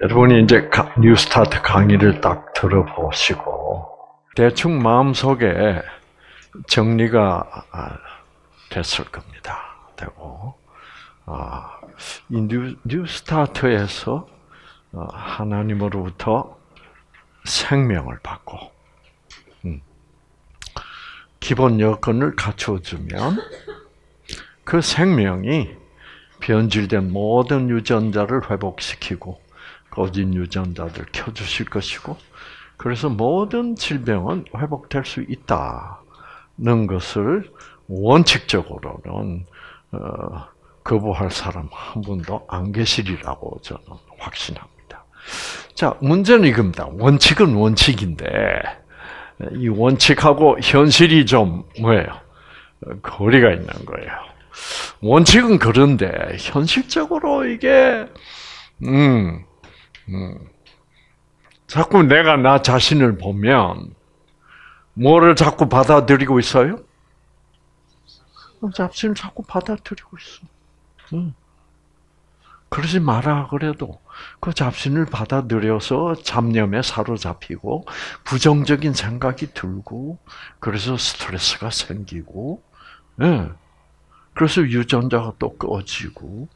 여러분이 이제 뉴스타트 강의를 딱 들어보시고 대충 마음속에 정리가 아, 됐을 겁니다. 되고 아, 이 뉴, 뉴스타트에서 어, 하나님으로부터 생명을 받고 음, 기본 여건을 갖춰주면 그 생명이 변질된 모든 유전자를 회복시키고 거짓 유전자들 켜주실 것이고 그래서 모든 질병은 회복될 수 있다는 것을 원칙적으로는 어, 거부할 사람 한 분도 안 계시리라고 저는 확신합니다. 자, 문제는 이겁니다. 원칙은 원칙인데 이 원칙하고 현실이 좀 뭐예요? 거리가 있는 거예요. 원칙은 그런데 현실적으로 이게 음, 음 자꾸 내가 나 자신을 보면 뭐를 자꾸 받아들이고 있어요? 잡신을 자꾸 받아들이고 있어. 응. 그러지 마라 그래도 그 잡신을 받아들여서 잡념에 사로잡히고 부정적인 생각이 들고 그래서 스트레스가 생기고 예. 그래서 유전자가 또 꺼지고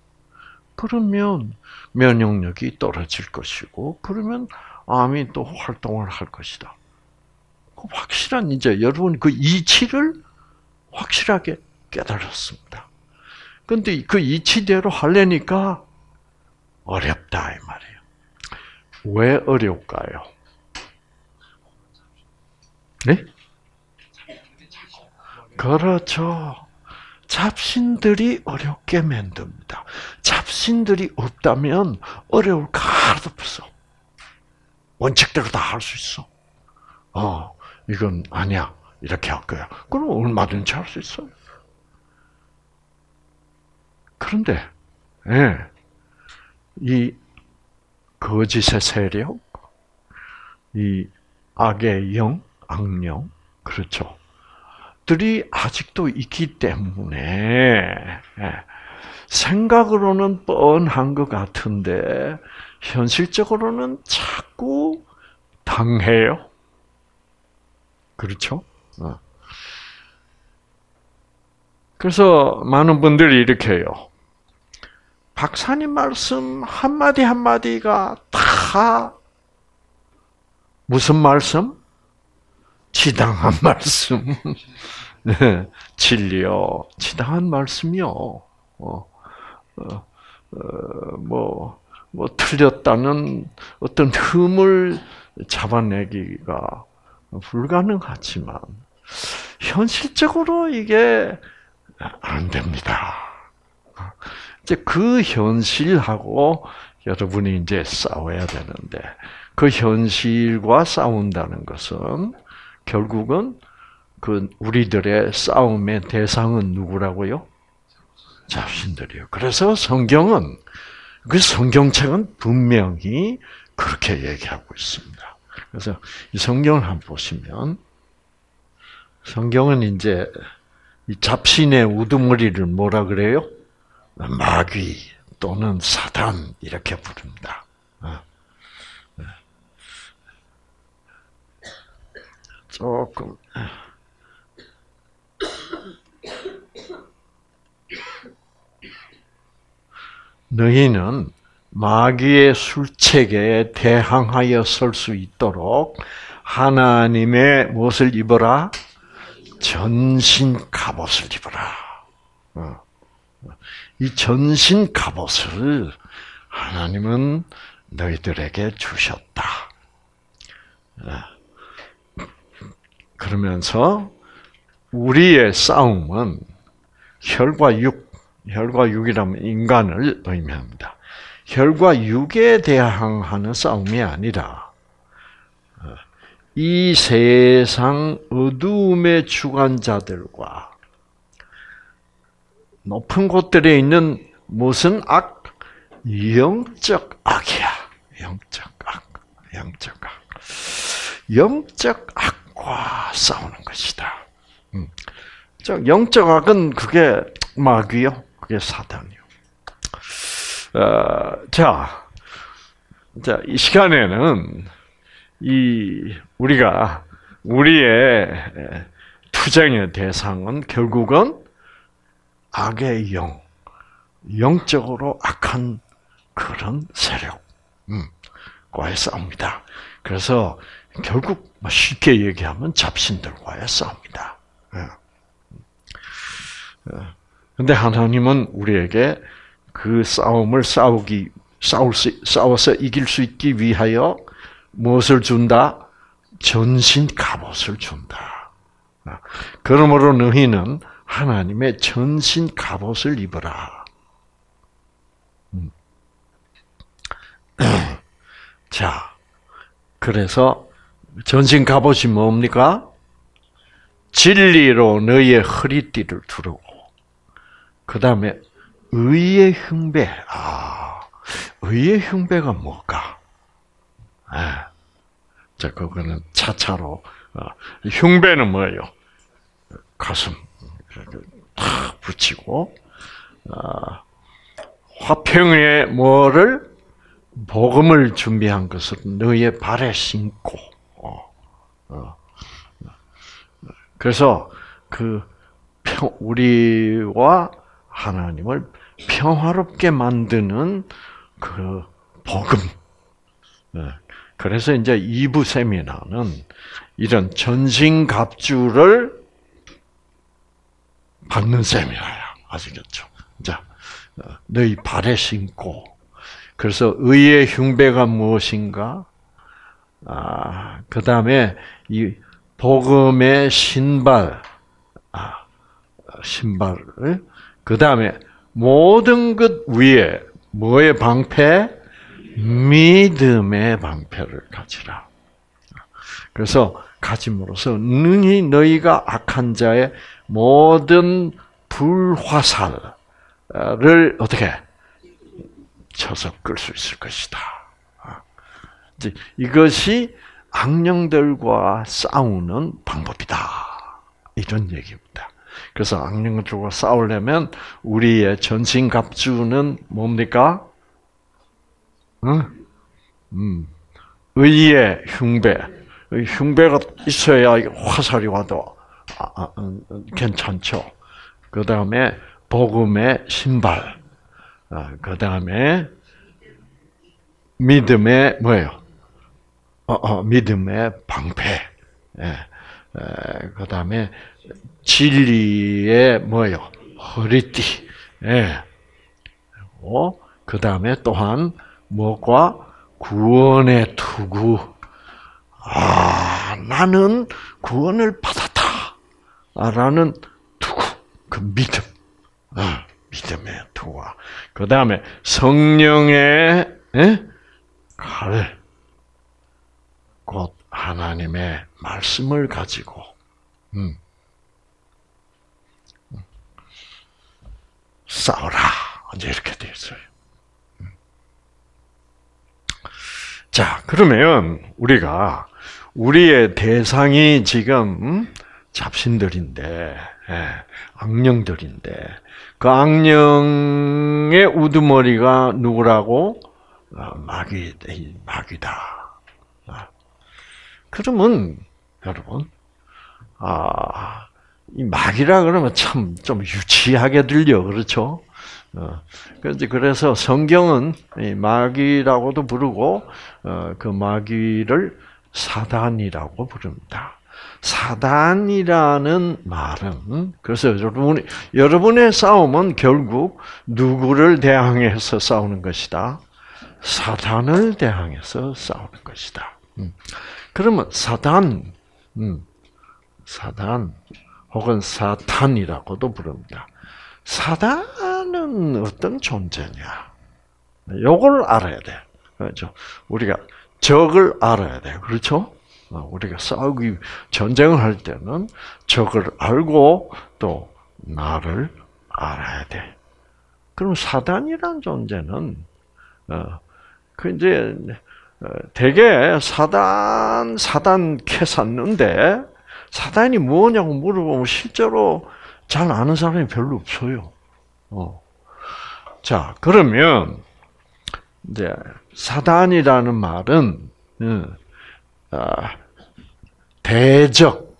그러면 면역력이 떨어질 것이고 그러면 암이 또 활동을 할 것이다. 그 확실한 이제 여러분 그 이치를 확실하게 깨달았습니다. 근데 그 이치대로 하려니까 어렵다 이 말이에요. 왜 어려울까요? 네? 그렇죠. 잡신들이 어렵게 만듭니다. 잡신들이 없다면 어려울 거 하나도 없어. 원칙대로 다 할 수 있어. 어, 이건 아니야. 이렇게 할 거야. 그럼 얼마든지 할 수 있어요. 그런데, 예, 이 거짓의 세력, 이 악의 영, 악령, 그렇죠. 들이 아직도 있기 때문에, 예, 생각으로는 뻔한 것 같은데, 현실적으로는 자꾸 당해요. 그렇죠? 어. 그래서 많은 분들이 이렇게 해요. 박사님 말씀 한마디 한마디가 다 무슨 말씀? 지당한 말씀. 네, 진리요. 지당한 말씀이요. 어, 어, 어, 뭐, 뭐, 틀렸다는 어떤 흠을 잡아내기가 불가능하지만, 현실적으로 이게 안 됩니다. 이제 그 현실하고 여러분이 이제 싸워야 되는데, 그 현실과 싸운다는 것은 결국은 그 우리들의 싸움의 대상은 누구라고요? 자신들이요. 그래서 성경은 그 성경책은 분명히 그렇게 얘기하고 있습니다. 그래서 이 성경을 한번 보시면 성경은 이제 이 잡신의 우두머리를 뭐라 그래요? 마귀 또는 사단 이렇게 부릅니다. 어. 어. 조금 너희는 마귀의 술책에 대항하여 설 수 있도록 하나님의 무엇을 입어라? 전신 갑옷을 입어라. 어. 이 전신 갑옷을 하나님은 너희들에게 주셨다. 어. 그러면서 우리의 싸움은 혈과 육, 혈과 육이라면 인간을 의미합니다. 혈과 육에 대항하는 싸움이 아니라 이 세상 어두움의 주관자들과 높은 곳들에 있는 무슨 악? 영적 악이야. 영적 악. 영적 악. 영적 악 과 싸우는 것이다. 음. 영적 악은 그게 마귀요. 그게 사단이요. 어, 자, 자, 이 시간에는 이 우리가 우리의 투쟁의 대상은 결국은 악의 영, 영적으로 악한 그런 세력, 음, 과의 싸움이다. 그래서 결국 뭐 쉽게 얘기하면 잡신들과의 싸움이다. 그런데 예. 하나님은 우리에게 그 싸움을 싸우기 싸울 수, 싸워서 이길 수 있기 위하여 무엇을 준다? 전신 갑옷을 준다. 그러므로 너희는 하나님의 전신 갑옷을 입어라. 음. 자, 그래서 전신 갑옷이 뭡니까? 진리로 너희의 허리띠를 두르고, 그 다음에 의의 흉배. 아, 의의 흉배가 뭘까? 아, 자, 그거는 차차로, 어, 흉배는 뭐예요? 가슴, 탁 붙이고, 어, 화평에 뭐를 복음을 준비한 것을 너의 발에 신고. 어, 어. 그래서 그 평, 우리와 하나님을 평화롭게 만드는 그 복음. 네. 그래서 이제 2부 세미나는 이런 전신갑주를 받는 세미나야. 아시겠죠? 자, 어, 너희 발에 신고 그래서 의의 흉배가 무엇인가? 아, 그 다음에 이 복음의 신발, 아, 신발을, 그 다음에 모든 것 위에 뭐의 방패? 믿음의 방패를 가지라. 그래서 가짐으로써 능히 너희가 악한 자의 모든 불화살을 어떻게 쳐서 끌 수 있을 것이다. 이것이 악령들과 싸우는 방법이다. 이런 얘기입니다. 그래서 악령들과 싸우려면 우리의 전신 갑주는 뭡니까? 응? 음. 의의 흉배. 흉배가 있어야 화살이 와도 아, 아, 음, 괜찮죠. 그 다음에 복음의 신발. 아, 그 다음에 믿음의 뭐예요? 어, 어, 믿음의 방패. 예. 그 다음에 진리의 뭐예요? 허리띠. 예. 어, 그 다음에 또한 뭐과 구원의 투구. 아, 나는 구원을 받았다. 라는 투구. 그 믿음. 아. 믿음의 도와. 그 다음에 성령의 에? 칼, 곧 하나님의 말씀을 가지고 음. 싸워라. 이제 이렇게 되어 있어요. 음. 자, 그러면 우리가 우리의 대상이 지금 음? 잡신들인데, 예, 악령들인데, 그 악령의 우두머리가 누구라고? 아, 마귀, 마귀다. 아. 그러면, 여러분, 아, 이 마귀라 그러면 참 좀 유치하게 들려, 그렇죠? 어, 그래서 성경은 마귀라고도 부르고, 어, 그 마귀를 사단이라고 부릅니다. 사단이라는 말은 그래서 여러분 여러분의 싸움은 결국 누구를 대항해서 싸우는 것이다. 사단을 대항해서 싸우는 것이다. 음. 그러면 사단, 음, 사단 혹은 사탄이라고도 부릅니다. 사단은 어떤 존재냐? 요걸 알아야 돼. 그렇죠? 우리가 적을 알아야 돼. 그렇죠? 어, 우리가 싸우기 전쟁을 할 때는 적을 알고 또 나를 알아야 돼. 그럼 사단이란 존재는 어 그 이제 어, 대개 사단 사단 캐샀는데 사단이 뭐냐고 물어보면 실제로 잘 아는 사람이 별로 없어요. 어. 자 그러면 이제 사단이라는 말은 아, 대적,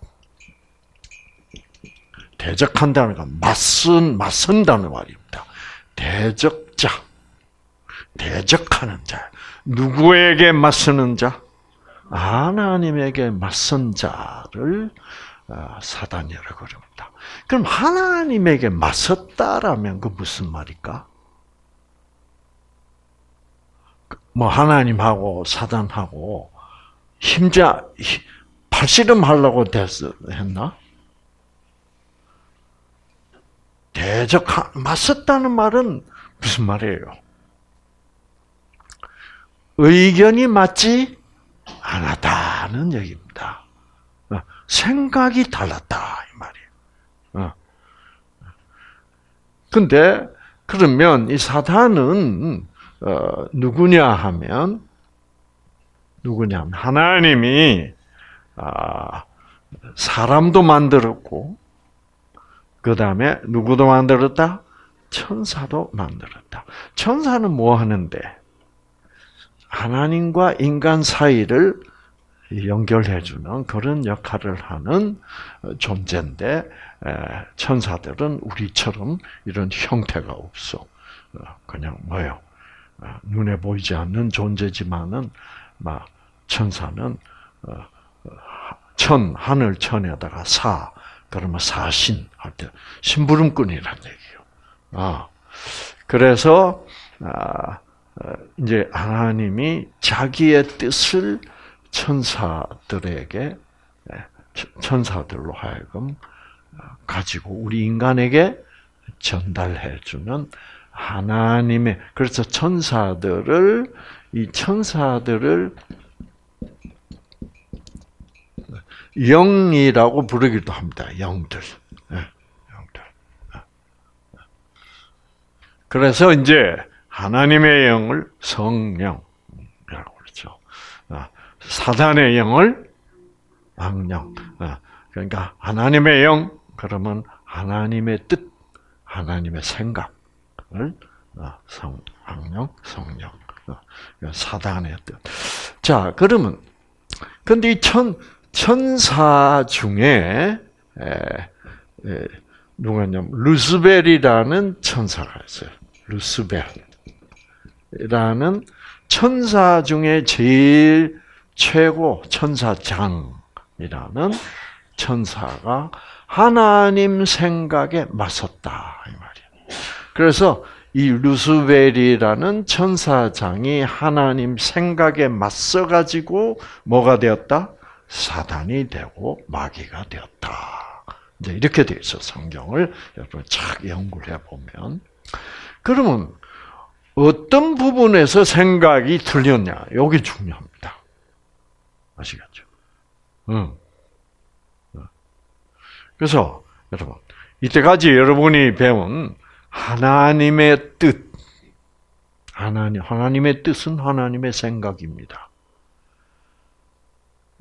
대적한다는 건 맞선, 맞선다는 말입니다. 대적자, 대적하는 자. 누구에게 맞서는 자? 하나님에게 맞선 자를 아, 사단이라고 그럽니다. 그럼 하나님에게 맞섰다라면 그 무슨 말일까? 뭐 하나님하고 사단하고 힘자 팔씨름 하려고 됐 했나? 대적 맞섰다는 말은 무슨 말이에요? 의견이 맞지 않았다는 얘기입니다. 어, 생각이 달랐다 이 말이에요. 어. 근데 그러면 이 사단은 어, 누구냐 하면 누구냐 하나님이 아, 사람도 만들었고 그 다음에 누구도 만들었다? 천사도 만들었다. 천사는 뭐 하는데? 하나님과 인간 사이를 연결해주는 그런 역할을 하는 존재인데 천사들은 우리처럼 이런 형태가 없어. 어, 그냥 뭐요? 어, 눈에 보이지 않는 존재지만은 막 천사는 어, 천 하늘 천에다가 사 그러면 사신 할때 심부름꾼이란 얘기예요. 아 그래서 아, 이제 하나님이 자기의 뜻을 천사들에게 천사들로 하여금 가지고 우리 인간에게 전달해 주는 하나님의 그래서 천사들을 이 천사들을 영이라고 부르기도 합니다. 영들. 예, 영들. 그래서 이제 하나님의 영을 성령이라고 그러죠. 아, 사단의 영을 악령. 아, 그러니까 하나님의 영 그러면 하나님의 뜻, 하나님의 생각. 어, 성, 악령, 성령. 어, 사단의 뜻. 자, 그러면, 근데 이 천, 천사 중에, 누가냐면, 루스벨이라는 천사가 있어요. 루스벨 이라는 천사 중에 제일 최고 천사장이라는 천사가 하나님 생각에 맞섰다. 그래서 이 루스벨이라는 천사장이 하나님 생각에 맞서 가지고 뭐가 되었다? 사단이 되고 마귀가 되었다. 이제 이렇게 돼 있어 성경을 여러분 착 연구를 해 보면 그러면 어떤 부분에서 생각이 틀렸냐? 여기 중요합니다. 아시겠죠? 응. 그래서 여러분 이때까지 여러분이 배운 하나님의 뜻. 하나님, 하나님의 뜻은 하나님의 생각입니다.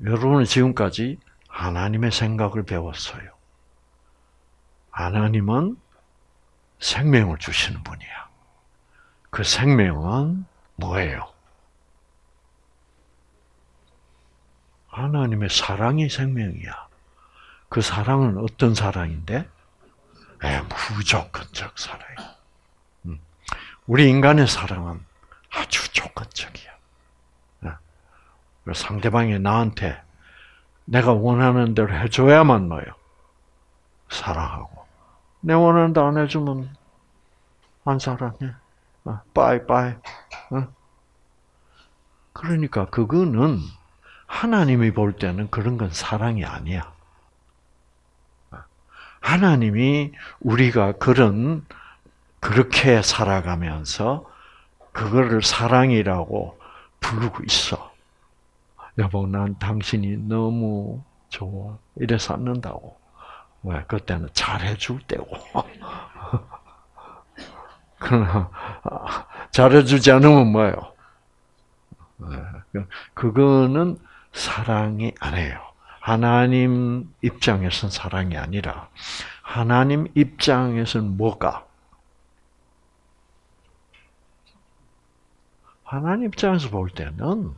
여러분은 지금까지 하나님의 생각을 배웠어요. 하나님은 생명을 주시는 분이야. 그 생명은 뭐예요? 하나님의 사랑이 생명이야. 그 사랑은 어떤 사랑인데? 네, 무조건적 사랑. 음. 우리 인간의 사랑은 아주 조건적이야. 네. 상대방이 나한테 내가 원하는 대로 해줘야만 너요. 사랑하고. 내 원하는 대로 안 해주면 안 사랑해. 빠이빠이. 어? 그러니까 그거는 하나님이 볼 때는 그런 건 사랑이 아니야. 하나님이 우리가 그런 그렇게 살아가면서 그거를 사랑이라고 부르고 있어. 여보, 난 당신이 너무 좋아. 이래 샀는다고. 왜? 그때는 잘해줄 때고. 그러나, 잘해주지 않으면 뭐예요? 그거는 사랑이 아니에요. 하나님 입장에서는 사랑이 아니라 하나님 입장에서는 뭐가? 하나님 입장에서 볼 때는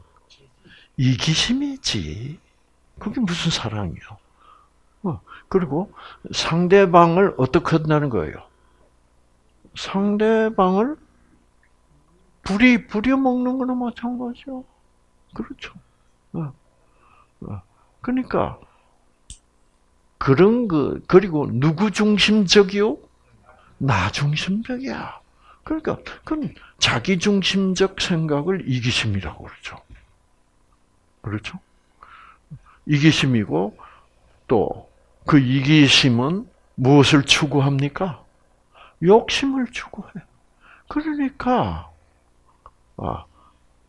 이기심이지. 그게 무슨 사랑이요? 어, 그리고 상대방을 어떻게 한다는 거예요? 상대방을 불이 부려먹는 거나 마찬가지요. 그렇죠. 어, 어. 그러니까 그런 거 그리고 누구 중심적이요? 나 중심적이야. 그러니까 그건 자기 중심적 생각을 이기심이라고 그러죠. 그렇죠? 이기심이고 또 그 이기심은 무엇을 추구합니까? 욕심을 추구해. 그러니까 아,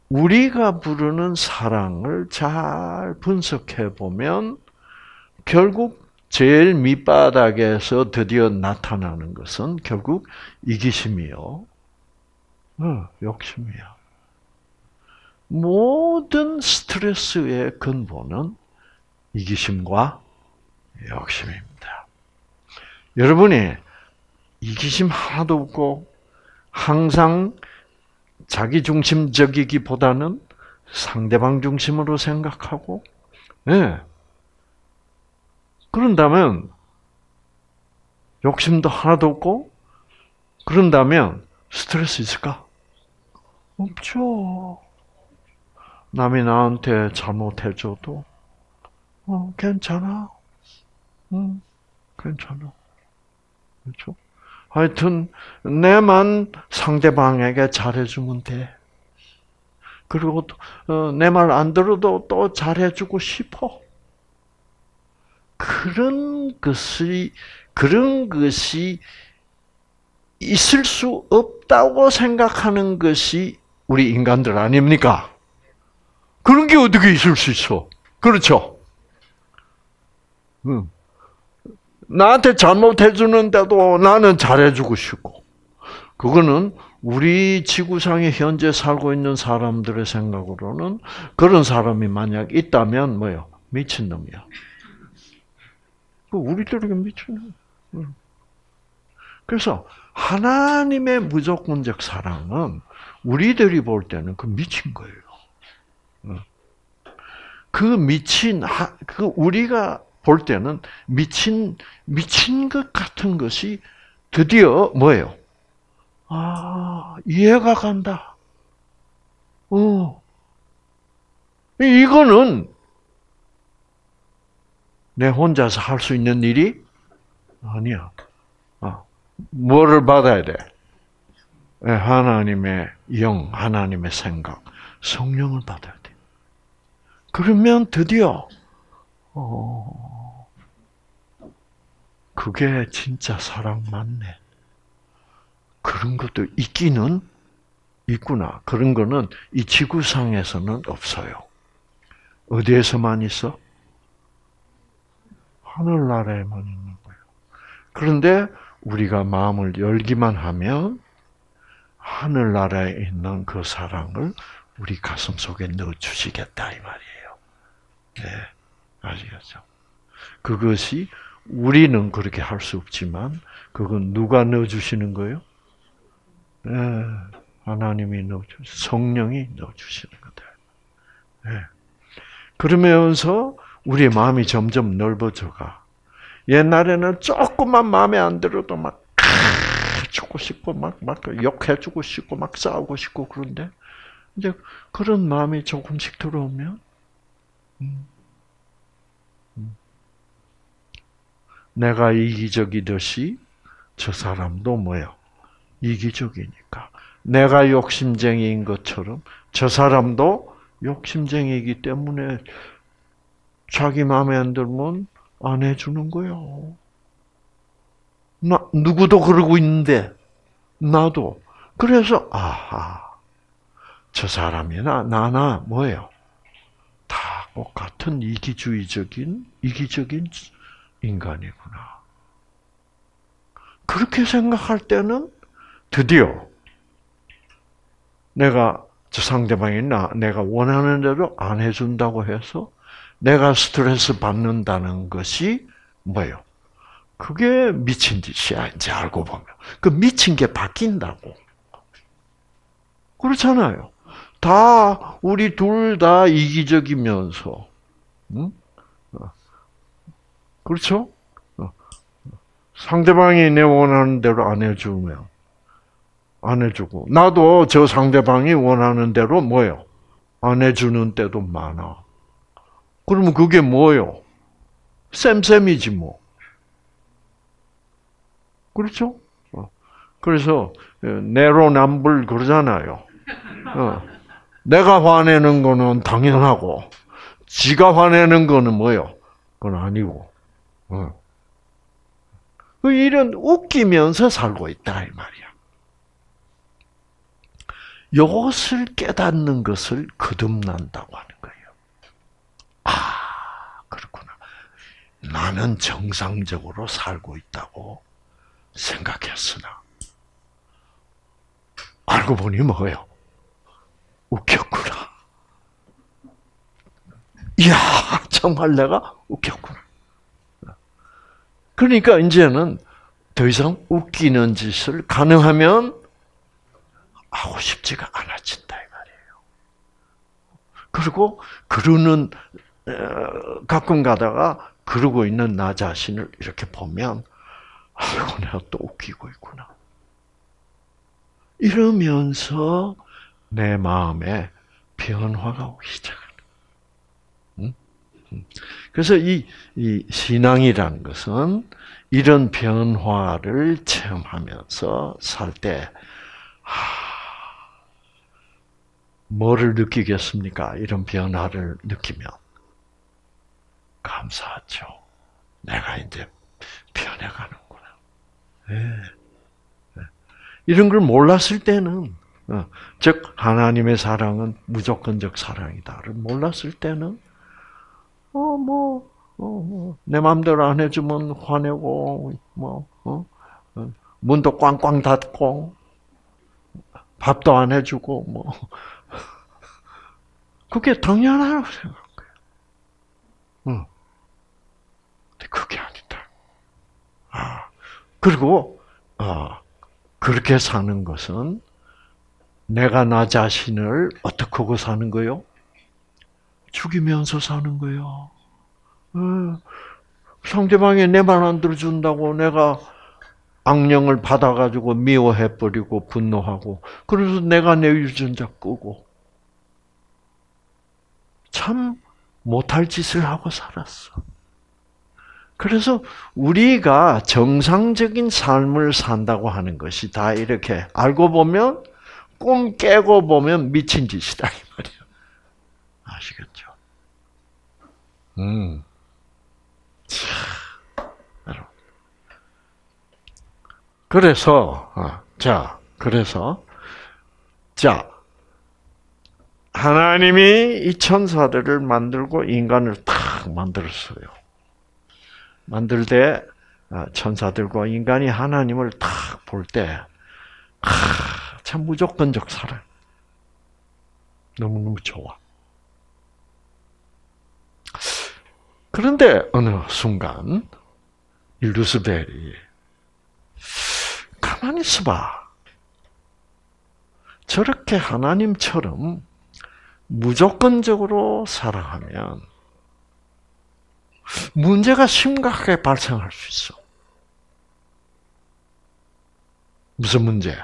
우리가 부르는 사랑을 잘 분석해 보면 결국 제일 밑바닥에서 드디어 나타나는 것은 결국 이기심이요. 어, 욕심이야. 모든 스트레스의 근본은 이기심과 욕심입니다. 여러분이 이기심 하나도 없고 항상 자기 중심적이기보다는 상대방 중심으로 생각하고, 네. 그런다면 욕심도 하나도 없고, 그런다면 스트레스 있을까? 없죠. 남이 나한테 잘못해줘도, 어, 괜찮아. 응, 괜찮아. 그렇죠? 하여튼 내만 상대방에게 잘해주면 돼. 그리고 어, 내말 안 들어도 또 잘해주고 싶어. 그런 것이 그런 것이 있을 수 없다고 생각하는 것이 우리 인간들 아닙니까? 그런 게 어떻게 있을 수 있어? 그렇죠? 응. 나한테 잘못해주는데도 나는 잘해주고 싶고. 그거는 우리 지구상에 현재 살고 있는 사람들의 생각으로는 그런 사람이 만약 있다면 뭐요? 미친놈이야. 그 우리들에게 미친놈. 그래서 하나님의 무조건적 사랑은 우리들이 볼 때는 그 미친 거예요. 그 미친 그 우리가 볼 때는 미친 미친 것 같은 것이 드디어 뭐예요? 아 이해가 간다. 어 이거는 내 혼자서 할 수 있는 일이 아니야. 아, 뭐를 받아야 돼? 예, 하나님의 영, 하나님의 생각, 성령을 받아야 돼. 그러면 드디어 어, 그게 진짜 사랑 맞네. 그런 것도 있기는 있구나. 그런 거는 이 지구상에서는 없어요. 어디에서만 있어? 하늘나라에만 있는 거예요. 그런데 우리가 마음을 열기만 하면 하늘나라에 있는 그 사랑을 우리 가슴 속에 넣어 주시겠다 이 말이에요. 네. 아시겠죠? 그것이 우리는 그렇게 할 수 없지만 그건 누가 넣어주시는 거예요? 네, 하나님이 넣어주 성령이 넣어주시는 거다. 네. 그러면서 우리의 마음이 점점 넓어져가. 옛날에는 조금만 마음에 안 들어도 막 죽고 싶고 막, 막 욕해주고 싶고 막 싸우고 싶고 그런데 이제 그런 마음이 조금씩 들어오면 음, 내가 이기적이듯이 저 사람도 뭐요? 이기적이니까. 내가 욕심쟁이인 것처럼 저 사람도 욕심쟁이기 때문에 자기 마음에 안 들면 안 해주는 거요. 나, 누구도 그러고 있는데, 나도. 그래서, 아하. 저 사람이나, 나나, 뭐예요? 다 같은 이기주의적인, 이기적인 인간이구나. 그렇게 생각할 때는 드디어 내가 저 상대방이 나, 내가 원하는 대로 안 해준다고 해서 내가 스트레스 받는다는 것이 뭐예요? 그게 미친 짓이야, 이제 알고 보면. 그 미친 게 바뀐다고. 그렇잖아요. 다 우리 둘 다 이기적이면서, 응? 어. 그렇죠? 어. 상대방이 내 원하는 대로 안 해주면 안 해주고 나도 저 상대방이 원하는 대로 뭐요? 안 해주는 때도 많아. 그러면 그게 뭐요? 쌤쌤이지 뭐. 그렇죠? 어. 그래서 내로남불 그러잖아요. 어. 내가 화내는 거는 당연하고 지가 화내는 거는 뭐요? 그건 아니고. 어. 그 이런 웃기면서 살고 있다 이 말이야. 이것을 깨닫는 것을 거듭난다고 하는 거예요. 아, 그렇구나. 나는 정상적으로 살고 있다고 생각했으나 알고 보니 뭐예요? 웃겼구나. 이야, 정말 내가 웃겼구나. 그러니까 이제는 더 이상 웃기는 짓을 가능하면 하고 싶지가 않아진다 이 말이에요. 그리고 그러는 가끔 가다가 그러고 있는 나 자신을 이렇게 보면 아이고 내가 또 웃기고 있구나. 이러면서 내 마음에 변화가 오기 시작하는. 그래서 이, 이 신앙이라는 것은 이런 변화를 체험하면서 살 때, 뭐를 느끼겠습니까? 이런 변화를 느끼면. 감사하죠. 내가 이제 변해가는구나. 네. 이런 걸 몰랐을 때는, 어, 즉, 하나님의 사랑은 무조건적 사랑이다를 몰랐을 때는, 어, 뭐, 어, 뭐, 내 마음대로 안 해주면 화내고, 뭐, 어? 어 문도 꽝꽝 닫고, 밥도 안 해주고, 뭐. 그게 당연하다고 생각해요. 응. 근데 그게 아니다. 아, 그리고, 아, 그렇게 사는 것은 내가 나 자신을 어떻게 하고 사는 거요? 죽이면서 사는 거요. 어, 상대방이 내 말 안 들어준다고 내가 악령을 받아가지고 미워해버리고 분노하고 그래서 내가 내 유전자 끄고 참 못할 짓을 하고 살았어. 그래서 우리가 정상적인 삶을 산다고 하는 것이 다 이렇게 알고 보면 꿈 깨고 보면 미친 짓이다 이 말이야. 아시겠죠? 음. 그래서 어, 자 그래서 자 하나님이 이 천사들을 만들고 인간을 탁 만들었어요. 만들 때 어, 천사들과 인간이 하나님을 탁 볼 때, 참 무조건적 사랑. 너무너무 좋아. 그런데 어느 순간 루스벨이 가만히 있어봐. 저렇게 하나님처럼 무조건적으로 사랑하면 문제가 심각하게 발생할 수 있어. 무슨 문제?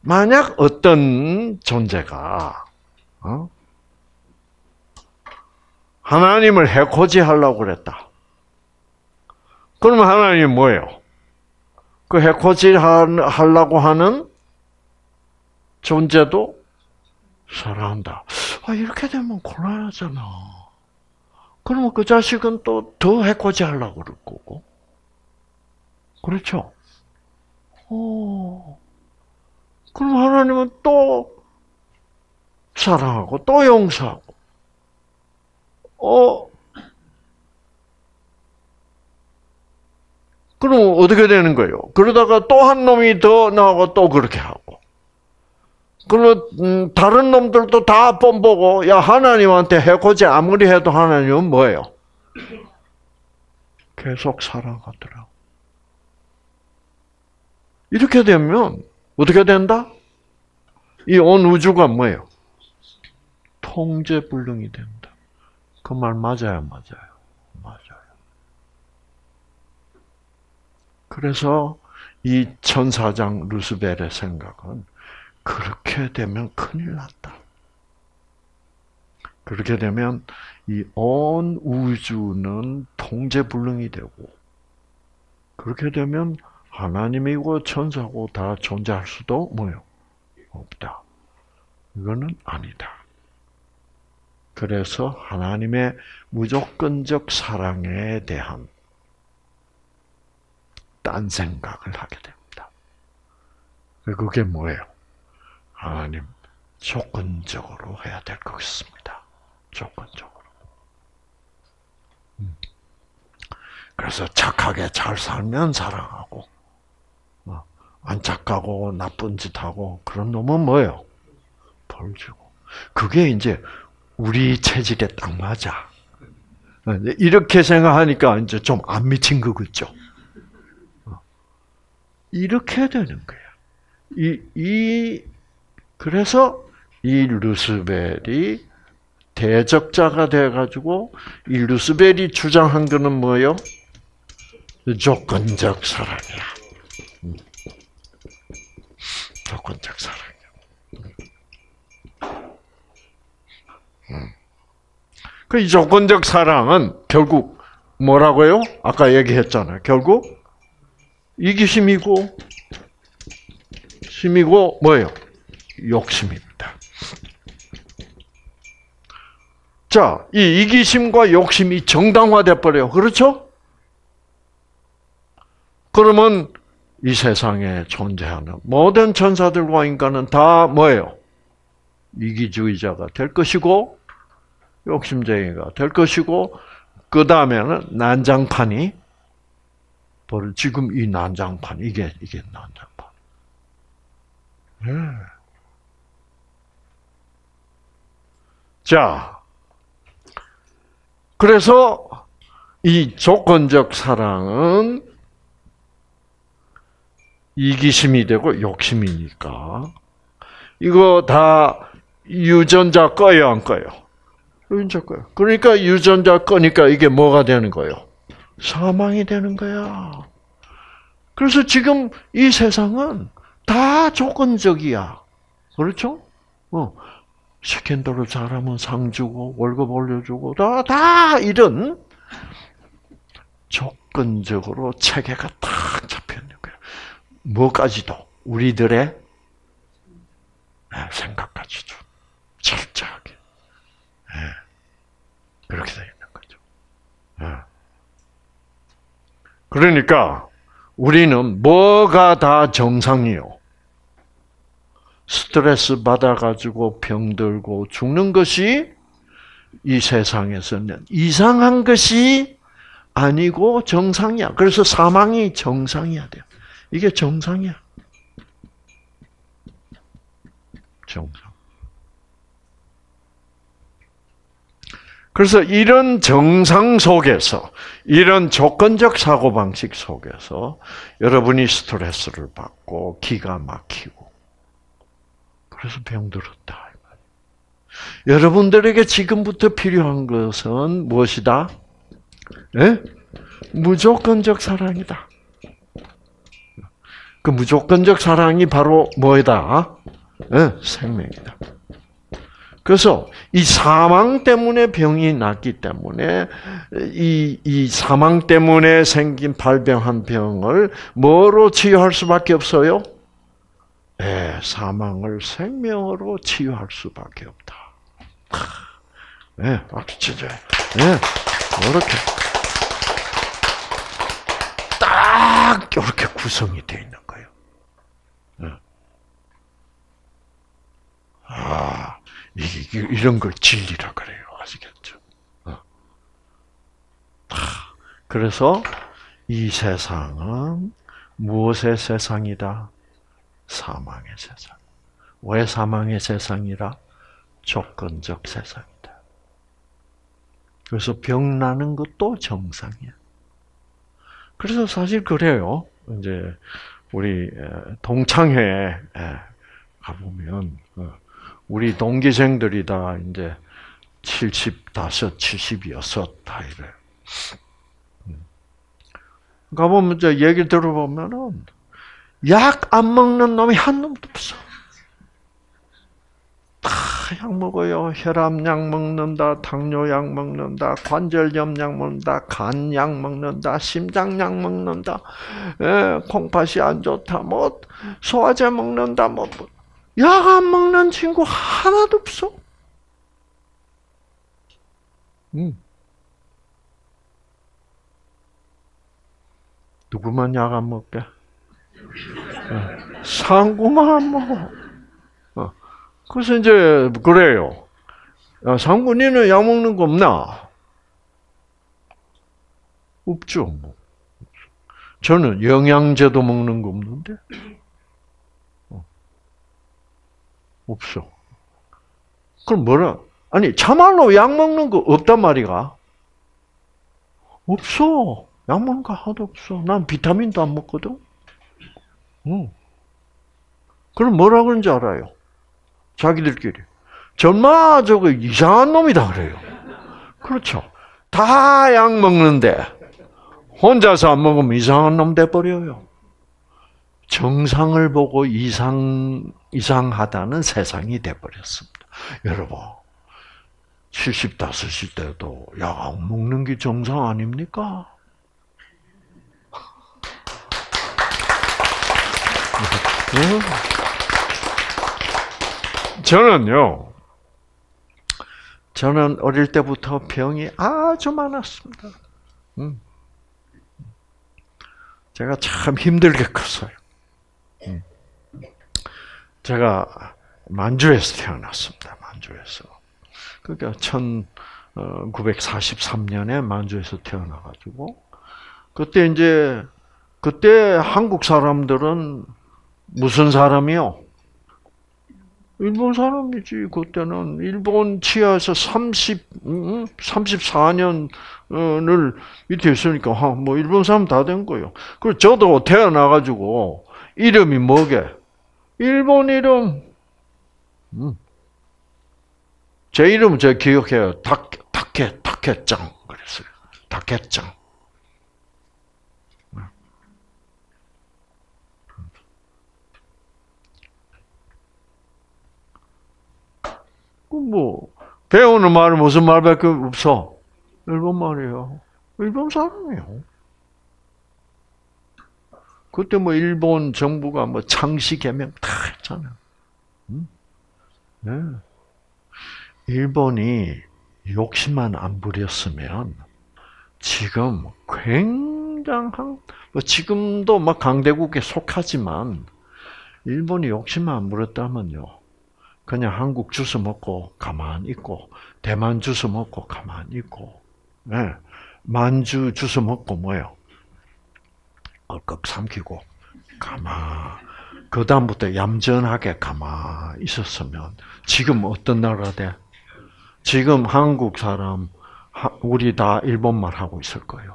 만약 어떤 존재가 어? 하나님을 해코지 하려고 그랬다. 그러면 하나님이 뭐예요? 그 해코지 하려고 하는 존재도 사랑한다. 아, 이렇게 되면 곤란하잖아. 그러면 그 자식은 또 더 해코지 하려고 그럴 거고. 그렇죠? 오. 그럼 하나님은 또 사랑하고 또 용서하고 어, 그럼 어떻게 되는 거예요? 그러다가 또 한 놈이 더 나오고 또 그렇게 하고. 그러면 음, 다른 놈들도 다 뻔보고 야 하나님한테 해코지 아무리 해도 하나님은 뭐예요? 계속 사랑하더라. 이렇게 되면 어떻게 된다? 이 온 우주가 뭐예요? 통제불능이 된다. 그 말 맞아요, 맞아요, 맞아요. 그래서 이 천사장 루스벨의 생각은 그렇게 되면 큰일 났다. 그렇게 되면 이 온 우주는 통제불능이 되고 그렇게 되면 하나님이고 천사고 다 존재할 수도 뭐요? 없다. 이거는 아니다. 그래서 하나님의 무조건적 사랑에 대한 딴 생각을 하게 됩니다. 그게 뭐예요? 하나님 조건적으로 해야 될것 같습니다. 조건적으로. 음. 그래서 착하게 잘 살면 사랑하고, 어, 안 착하고 나쁜 짓 하고 그런 놈은 뭐예요? 벌 주고. 그게 이제 우리 체질에 딱 맞아. 어, 이렇게 생각하니까 이제 좀 안 미친 거 같죠? 어. 이렇게 되는 거야. 이, 이, 그래서 이 루스벨이 대적자가 돼가지고 이 루스벨이 주장한 거는 뭐요? 조건적 사랑이야. 음. 조건적 사랑이야. 음. 그이 조건적 사랑은 결국 뭐라고요? 아까 얘기했잖아요. 결국 이기심이고 심이고 뭐예요? 욕심입니다. 자, 이 이기심과 욕심이 정당화돼 버려요. 그렇죠? 그러면 이 세상에 존재하는 모든 천사들과 인간은 다 뭐예요? 이기주의자가 될 것이고 욕심쟁이가 될 것이고 그 다음에는 난장판이 벌 지금 이 난장판 이게 이게 난장판. 네. 자, 그래서 이 조건적 사랑은 이기심이 되고 욕심이니까 이거 다 유전자 꺼요 안 꺼요? 유전자 꺼요. 그러니까 유전자 꺼니까 이게 뭐가 되는 거예요? 사망이 되는 거야. 그래서 지금 이 세상은 다 조건적이야. 그렇죠? 어. 스캔들을 잘하면 상 주고 월급 올려주고 다, 다 이런 조건적으로 체계가 딱 잡혀 있는 거예요. 뭐까지도 우리들의 생각까지도 철저하게 예. 그렇게 되어 있는 거죠. 예. 그러니까 우리는 뭐가 다 정상이요? 스트레스 받아가지고 병들고 죽는 것이 이 세상에서는 이상한 것이 아니고 정상이야. 그래서 사망이 정상이야 돼요. 이게 정상이야. 정상. 그래서 이런 정상 속에서, 이런 조건적 사고방식 속에서 여러분이 스트레스를 받고 기가 막히고 그래서 병들었다. 여러분들에게 지금부터 필요한 것은 무엇이다? 네? 무조건적 사랑이다. 그 무조건적 사랑이 바로 뭐다? 네? 생명이다. 그래서 이 사망 때문에 병이 났기 때문에 이, 이 사망 때문에 생긴 발병한 병을 뭐로 치유할 수밖에 없어요? 네, 사망을 생명으로 치유할 수밖에 없다. 네, 박수 치죠. 네, 이렇게 딱 이렇게 구성이 되어 있는 거예요. 네. 아, 이, 이런 걸 진리라 그래요. 아시겠죠? 어. 그래서 이 세상은 무엇의 세상이다? 사망의 세상. 왜 사망의 세상이라? 조건적 세상이다. 그래서 병 나는 것도 정상이야. 그래서 사실 그래요. 이제 우리 동창회에 가보면 어, 우리 동기생들이 다 이제 75, 76 다 이래. 음. 가보면 이제 얘기 들어보면은 약 안 먹는 놈이 한 놈도 없어. 다 약 먹어요. 혈압약 먹는다, 당뇨약 먹는다, 관절염약 먹는다, 간약 먹는다, 심장약 먹는다, 에, 콩팥이 안 좋다, 뭐 소화제 먹는다, 뭐 약 안 먹는 친구 하나도 없어. 음. 누구만 약 안 먹게? 어. 상구만 안 먹어. 어. 그래서 이제 그래요. 상구 니는 약 먹는 거 없나? 없죠. 뭐. 저는 영양제도 먹는 거 없는데. 어. 없어. 그럼 뭐라? 아니 참말로 약 먹는 거 없단 말이가? 없어. 약 먹는 거 하나도 없어. 난 비타민도 안 먹거든. 응. 그럼 뭐라 그런지 알아요? 자기들끼리. 전마 저거 이상한 놈이다 그래요. 그렇죠. 다 약 먹는데 혼자서 안 먹으면 이상한 놈 돼버려요. 정상을 보고 이상 이상하다는 세상이 돼버렸습니다. 여러분, 75일 때도 약안 먹는 게 정상 아닙니까? 저는요, 저는 어릴 때부터 병이 아주 많았습니다. 음. 제가 참 힘들게 컸어요. 음. 제가 만주에서 태어났습니다. 만주에서. 그러니까 1943년에 만주에서 태어나가지고 그때 이제 그때 한국 사람들은 무슨 사람이요? 일본 사람이지. 그때는 일본 치하에서 30, 34년을 밑에 있으니까 뭐 일본 사람 다 된 거예요. 그리고 저도 태어나 가지고 이름이 뭐게? 일본 이름. 음. 제 이름은 제가 기억해요. 탁, 탁해, 탁해짱. 그랬어요. 탁해짱. 그 뭐, 배우는 말은 무슨 말밖에 없어? 일본 말이에요. 일본 사람이에요. 그때 뭐 일본 정부가 뭐 창시 개명 다 했잖아요. 응? 네. 일본이 욕심만 안 부렸으면 지금 굉장한 뭐 지금도 막 강대국에 속하지만 일본이 욕심만 안 부렸다면요. 그냥 한국 주스 먹고 가만 있고 대만 주스 먹고 가만 있고 네. 만주 주스 먹고 뭐요? 얼컥 삼키고 가만 그 다음부터 얌전하게 가만 있었으면 지금 어떤 나라가 돼? 지금 한국 사람 우리 다 일본말 하고 있을 거예요.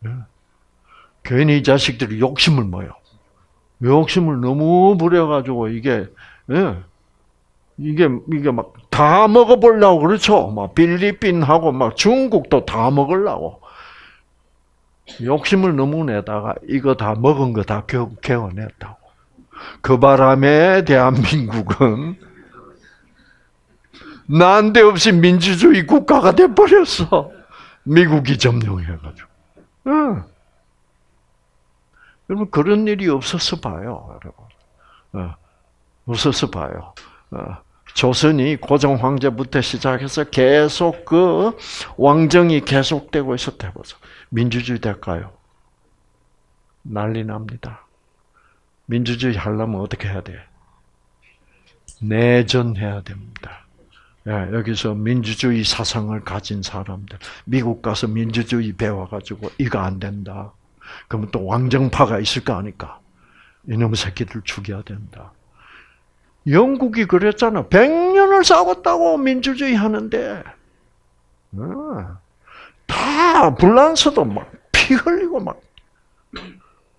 네. 괜히 이 자식들이 욕심을 뭐요? 욕심을 너무 부려가지고 이게 네. 이게 이게 막 다 먹어보려고 그렇죠. 막 필리핀하고 막 중국도 다 먹으려고 욕심을 너무 내다가 이거 다 먹은 거다 개워냈다고. 그 바람에 대한민국은 난데없이 민주주의 국가가 돼버렸어. 미국이 점령해가지고. 응. 여러분 그런 일이 없었어 봐요, 여러분. 어. 없었어 봐요. 어. 조선이 고종 황제부터 시작해서 계속 그 왕정이 계속되고 있었다 보죠. 민주주의 될까요? 난리 납니다. 민주주의 하려면 어떻게 해야 돼? 내전해야 됩니다. 예, 여기서 민주주의 사상을 가진 사람들, 미국 가서 민주주의 배워가지고 이거 안 된다. 그러면 또 왕정파가 있을 거 아니까. 이놈 새끼들 죽여야 된다. 영국이 그랬잖아. 100년을 싸웠다고 민주주의 하는데. 어. 다 불란서도 막 피 흘리고 막.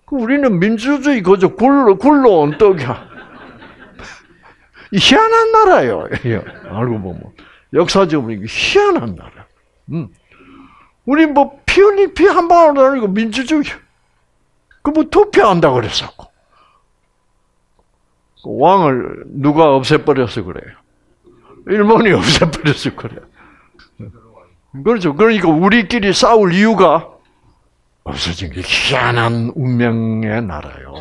그 우리는 민주주의 그저 굴러 굴러 온 떡이야. 희한한 나라예요. 알고 보면 역사적으로 희한한 나라. 음. 우리 뭐 피언니 피한 방울 아니고 민주주의. 그뭐 투표한다 그랬었고. 그 왕을 누가 없애버려서 그래요. 일본이 없애버려서 그래. 그렇죠. 그러니까 우리끼리 싸울 이유가 없어진 게 희한한 운명의 나라요.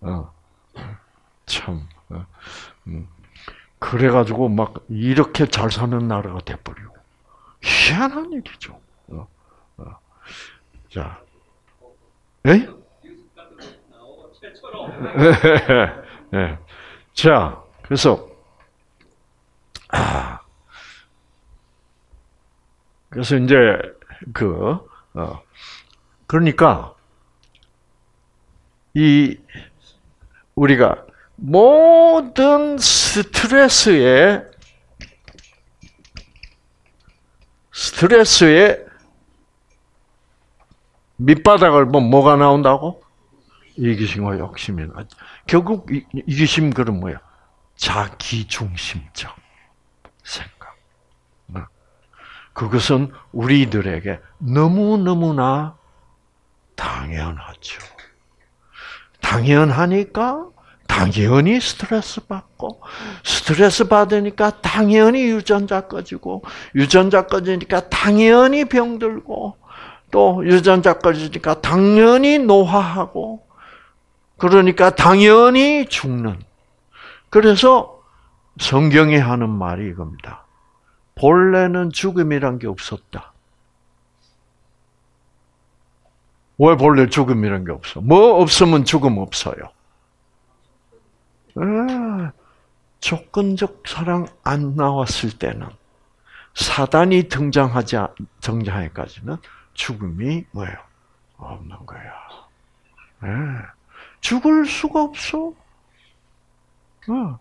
어. 참. 어. 음. 그래가지고 막 이렇게 잘 사는 나라가 돼버리고 희한한 일이죠. 어. 어. 자, 에? 네. 자, 그래서 아, 그래서 이제 그 어, 그러니까 이 우리가 모든 스트레스에 스트레스에 밑바닥을 뭐 뭐가 나온다고? 이기심과 욕심이 나. 결국 이, 이기심 그런 뭐야? 자기 중심적 생각. 어. 그것은 우리들에게 너무 너무나 당연하죠. 당연하니까 당연히 스트레스 받고 스트레스 받으니까 당연히 유전자 꺼지고 유전자 꺼지니까 당연히 병들고 또 유전자 꺼지니까 당연히 노화하고 그러니까 당연히 죽는 그래서 성경이 하는 말이 이겁니다. 본래는 죽음이란 게 없었다. 왜 본래 죽음이란 게 없어? 뭐 없으면 죽음 없어요. 아, 조건적 사랑 안 나왔을 때는 사단이 등장하지 등장하기까지는 죽음이 뭐예요? 없는 거야. 네. 죽을 수가 없어. 어.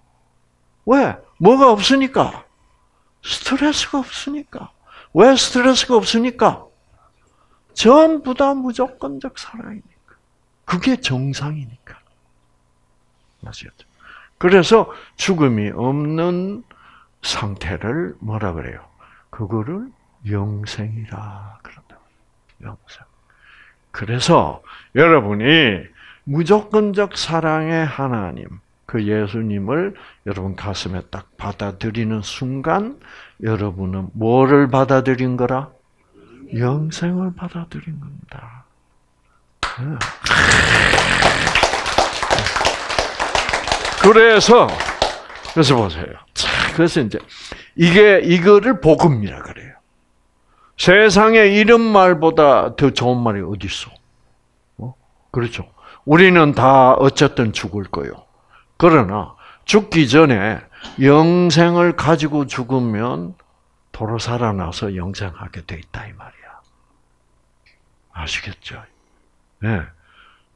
왜? 뭐가 없으니까? 스트레스가 없으니까. 왜 스트레스가 없으니까? 전부 다 무조건적 사랑이니까. 그게 정상이니까. 아시겠죠? 그래서 죽음이 없는 상태를 뭐라 그래요? 그거를 영생이라 그런다. 영생. 그래서 여러분이 무조건적 사랑의 하나님, 그 예수님을 여러분 가슴에 딱 받아들이는 순간 여러분은 뭐를 받아들인 거라? 영생을 받아들인 겁니다. 네. 그래서 그래서 보세요. 자, 그래서 이제 이게 이거를 복음이라 그래요. 세상에 이런 말보다 더 좋은 말이 어디 있어? 어? 그렇죠. 우리는 다 어쨌든 죽을 거요. 그러나 죽기 전에 영생을 가지고 죽으면 도로 살아나서 영생하게 돼 있다 이 말이야. 아시겠죠? 네.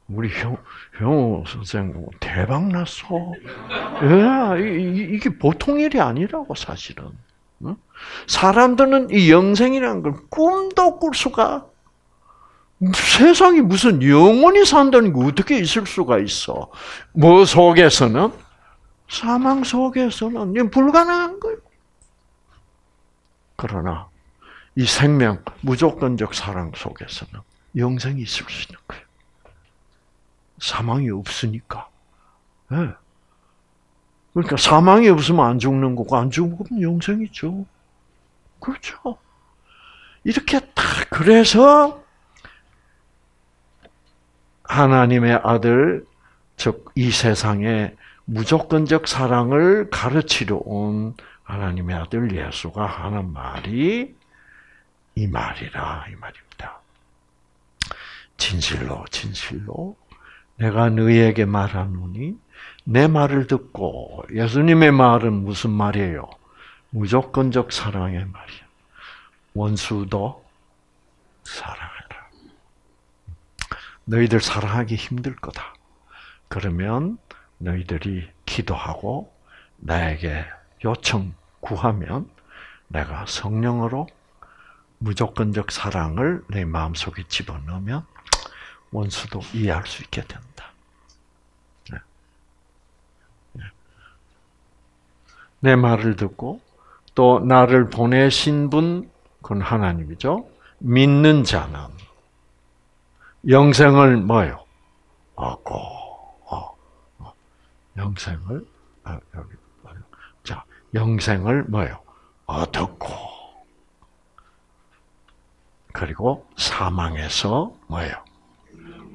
우리 형, 형 선생 대박 났어. 예, 이 게 보통 일이 아니라고 사실은. 사람들은 이 영생이라는 걸 꿈도 꿀 수가 세상이 무슨 영원히 산다는 게 어떻게 있을 수가 있어? 뭐 속에서는 사망 속에서는 불가능한 거예요. 그러나 이 생명 무조건적 사랑 속에서는 영생이 있을 수 있는 거예요. 사망이 없으니까. 네. 그러니까 사망이 없으면 안 죽는 거고 안 죽으면 영생이죠. 그렇죠. 이렇게 딱 그래서 하나님의 아들 즉 이 세상에 무조건적 사랑을 가르치러 온 하나님의 아들 예수가 하는 말이 이 말이라 이 말입니다. 진실로 진실로 내가 너희에게 말하노니 내 말을 듣고 예수님의 말은 무슨 말이에요? 무조건적 사랑의 말이야. 원수도 사랑해라. 너희들 사랑하기 힘들 거다. 그러면 너희들이 기도하고 나에게 요청 구하면 내가 성령으로 무조건적 사랑을 내 마음속에 집어넣으면 원수도 이해할 수 있게 된다. 네. 내 말을 듣고 또 나를 보내신 분, 그건 하나님이죠. 믿는 자는 영생을 뭐요? 얻고, 어, 어, 영생을, 아, 여기, 자, 영생을 뭐요? 얻었고, 그리고 사망에서 뭐예요?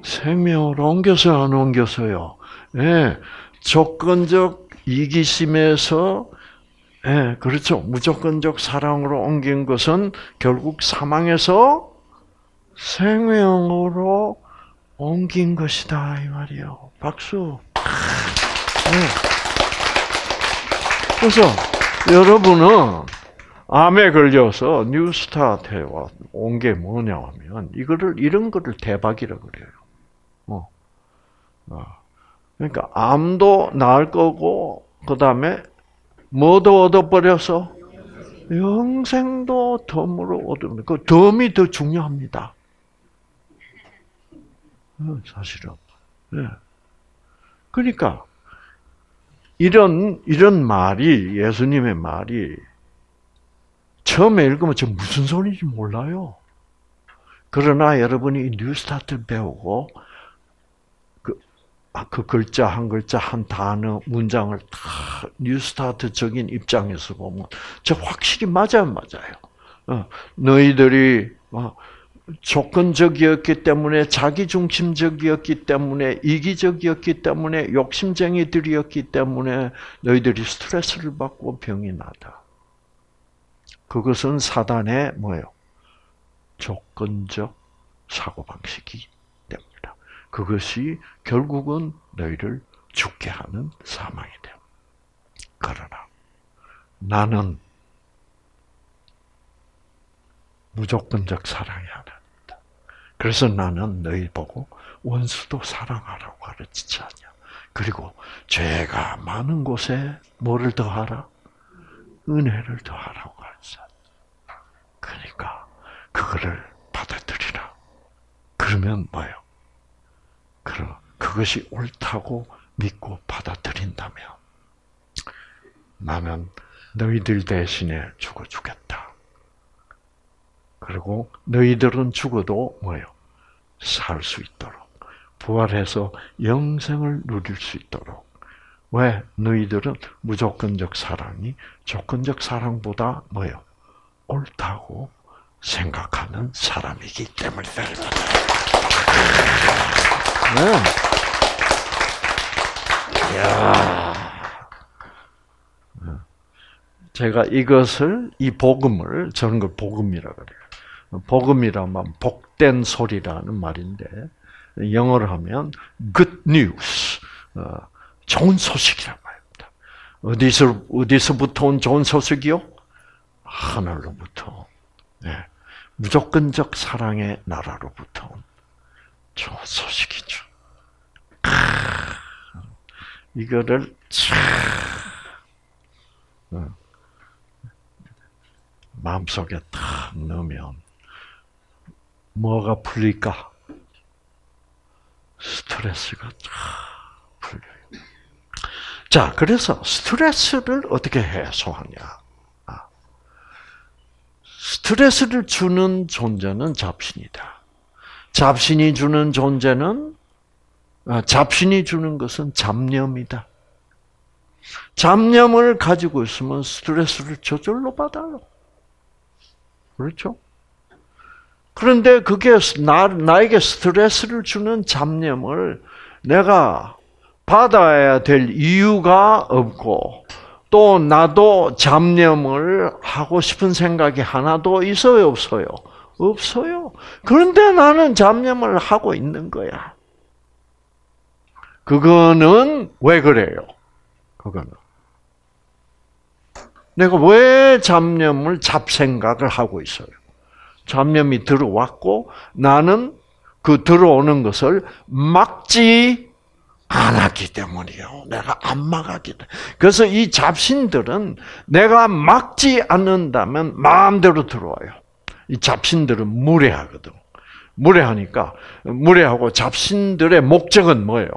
생명으로 옮겨서 안 옮겨서요. 예, 조건적 이기심에서 예, 그렇죠. 무조건적 사랑으로 옮긴 것은 결국 사망에서 생명으로 옮긴 것이다 이 말이요. 박수. 네. 그래서 여러분은 암에 걸려서 뉴스타트에 온 게 뭐냐면 이거를 이런 거를 대박이라 그래요. 어. 어. 그러니까 암도 나을 거고 그 다음에 뭐도 얻어버려서 영생도 덤으로 얻으면 그 덤이 더 중요합니다. 어, 사실은. 네. 그러니까 이런 이런 말이 예수님의 말이 처음에 읽으면 저 무슨 소리인지 몰라요. 그러나 여러분이 뉴스타트 배우고 그, 아, 그 글자 한 글자 한 단어 문장을 다 뉴스타트적인 입장에서 보면 저 확실히 맞아요, 맞아요. 어, 너희들이 어, 조건적이었기 때문에 자기중심적이었기 때문에 이기적이었기 때문에 욕심쟁이들이었기 때문에 너희들이 스트레스를 받고 병이 나다. 그것은 사단의 뭐예요? 조건적 사고방식이 됩니다. 그것이 결국은 너희를 죽게 하는 사망이 돼요. 그러나 나는 무조건적 사랑이 하나입니다. 그래서 나는 너희 보고 원수도 사랑하라고 가르치지 않냐. 그리고 죄가 많은 곳에 뭐를 더하라? 은혜를 더하라고 그러니까 그거를 받아들이라. 그러면 뭐요? 그럼 그것이 옳다고 믿고 받아들인다면 나는 너희들 대신에 죽어 주겠다. 그리고 너희들은 죽어도 뭐요? 살 수 있도록 부활해서 영생을 누릴 수 있도록 왜 너희들은 무조건적 사랑이 조건적 사랑보다 뭐요? 옳다고 생각하는 사람이기 때문이다. 네. 야. 제가 이것을 이 복음을 저는 걸 복음이라 그래요. 복음이라면 복된 소리라는 말인데 영어로 하면 good news, 어, 좋은 소식이란 말입니다. 어디서 어디서부터 온 좋은 소식이요? 하늘로부터 네. 무조건적 사랑의 나라로부터 좋은 소식이죠. 이거를 참 어, 마음속에 탁 넣으면 뭐가 풀릴까? 스트레스가 탁 풀려요. 자, 그래서 스트레스를 어떻게 해소하냐? 스트레스를 주는 존재는 잡신이다. 잡신이 주는 존재는 아, 잡신이 주는 것은 잡념이다. 잡념을 가지고 있으면 스트레스를 저절로 받아요. 그렇죠? 그런데 그게 나, 나에게 스트레스를 주는 잡념을 내가 받아야 될 이유가 없고 또 나도 잡념을 하고 싶은 생각이 하나도 있어요, 없어요? 없어요. 그런데 나는 잡념을 하고 있는 거야. 그거는 왜 그래요? 그거는. 내가 왜 잡념을 잡생각을 하고 있어요? 잡념이 들어왔고 나는 그 들어오는 것을 막지 안 하기 때문이요. 내가 안 막았기 때문에. 그래서 이 잡신들은 내가 막지 않는다면 마음대로 들어와요. 이 잡신들은 무례하거든. 무례하니까, 무례하고 잡신들의 목적은 뭐예요?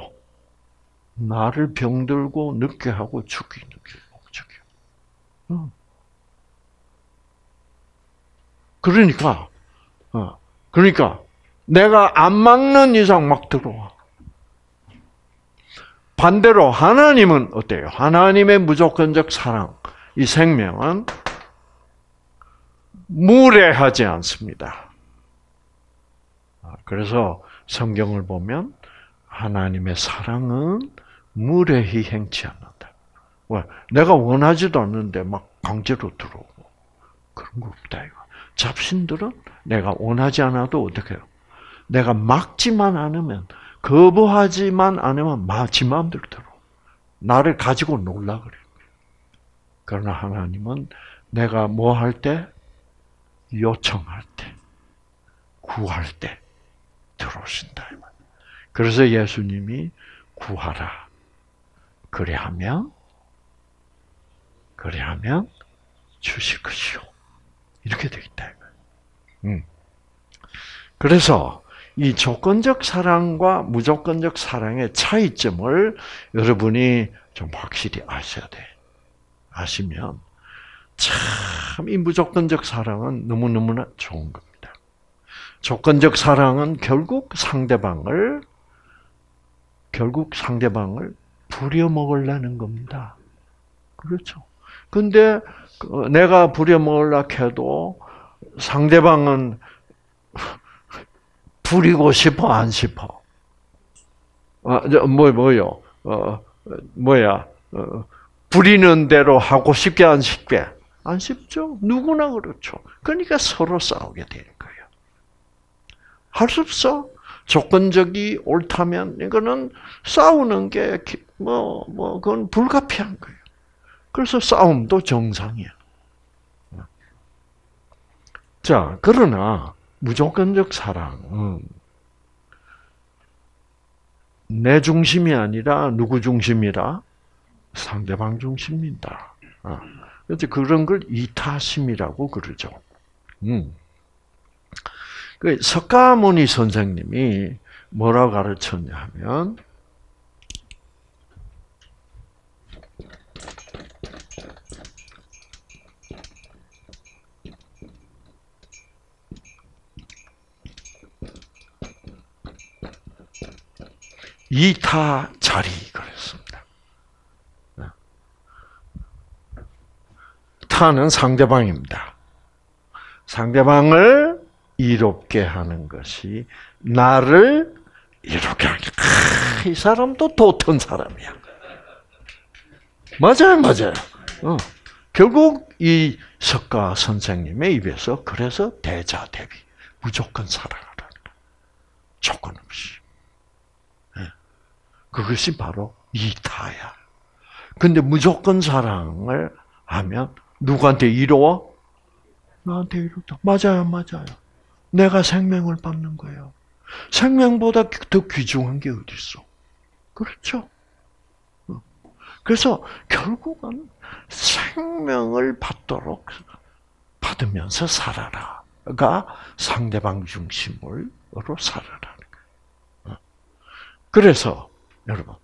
나를 병들고 늦게 하고 죽이는 게 목적이에요. 그러니까, 어, 그러니까 내가 안 막는 이상 막 들어와. 반대로 하나님은 어때요? 하나님의 무조건적 사랑, 이 생명은 무례하지 않습니다. 아, 그래서 성경을 보면 하나님의 사랑은 무례히 행치 않는다. 왜? 내가 원하지도 않는데 막 강제로 들어오고 그런 거 없다 이거. 잡신들은 내가 원하지 않아도 어떻게 해요? 내가 막지만 않으면 거부하지만 않으면 마 지 마음대로 들어. 나를 가지고 놀라 그래. 그러나 하나님은 내가 뭐 할 때? 요청할 때, 구할 때 들어오신다. 그래서 예수님이 구하라. 그래하면, 그래하면 주실 것이요. 이렇게 되겠다. 음. 그래서 이 조건적 사랑과 무조건적 사랑의 차이점을 여러분이 좀 확실히 아셔야 돼. 아시면 참 이 무조건적 사랑은 너무너무나 좋은 겁니다. 조건적 사랑은 결국 상대방을 결국 상대방을 부려먹으려는 겁니다. 그렇죠. 근데 그 내가 부려먹으려 해도 상대방은 부리고 싶어 안 싶어? 아, 뭐 뭐요? 어, 뭐야? 어, 부리는 대로 하고 싶게 안 쉽게? 안 쉽죠. 누구나 그렇죠. 그러니까 서로 싸우게 되는 거예요. 할 수 없어. 조건적이 옳다면 이거는 싸우는 게 뭐뭐 그건 불가피한 거예요. 그래서 싸움도 정상이야. 자, 그러나 무조건적 사랑은 내 중심이 아니라 누구 중심이라? 상대방 중심이다. 아, 그래서 그런 걸 이타심이라고 그러죠. 음. 그 석가모니 선생님이 뭐라고 가르쳤냐 하면, 이타 자리 그랬습니다. 타는 상대방입니다. 상대방을 이롭게 하는 것이 나를 이롭게 하는 이 사람도 도턴 사람이야. 맞아요, 맞아요. 어. 결국 이 석가 선생님의 입에서 그래서 대자 대비 무조건 사랑하라는 거 조건 없이. 그것이 바로 이타야. 근데 무조건 사랑을 하면 누구한테 이로워? 나한테 이롭다. 맞아요, 맞아요. 내가 생명을 받는 거예요. 생명보다 더 귀중한 게 어디 있어? 그렇죠. 어. 그래서 결국은 생명을 받도록 받으면서 살아라가 상대방 중심으로 살아라는 거예요. 어. 그래서 여러분.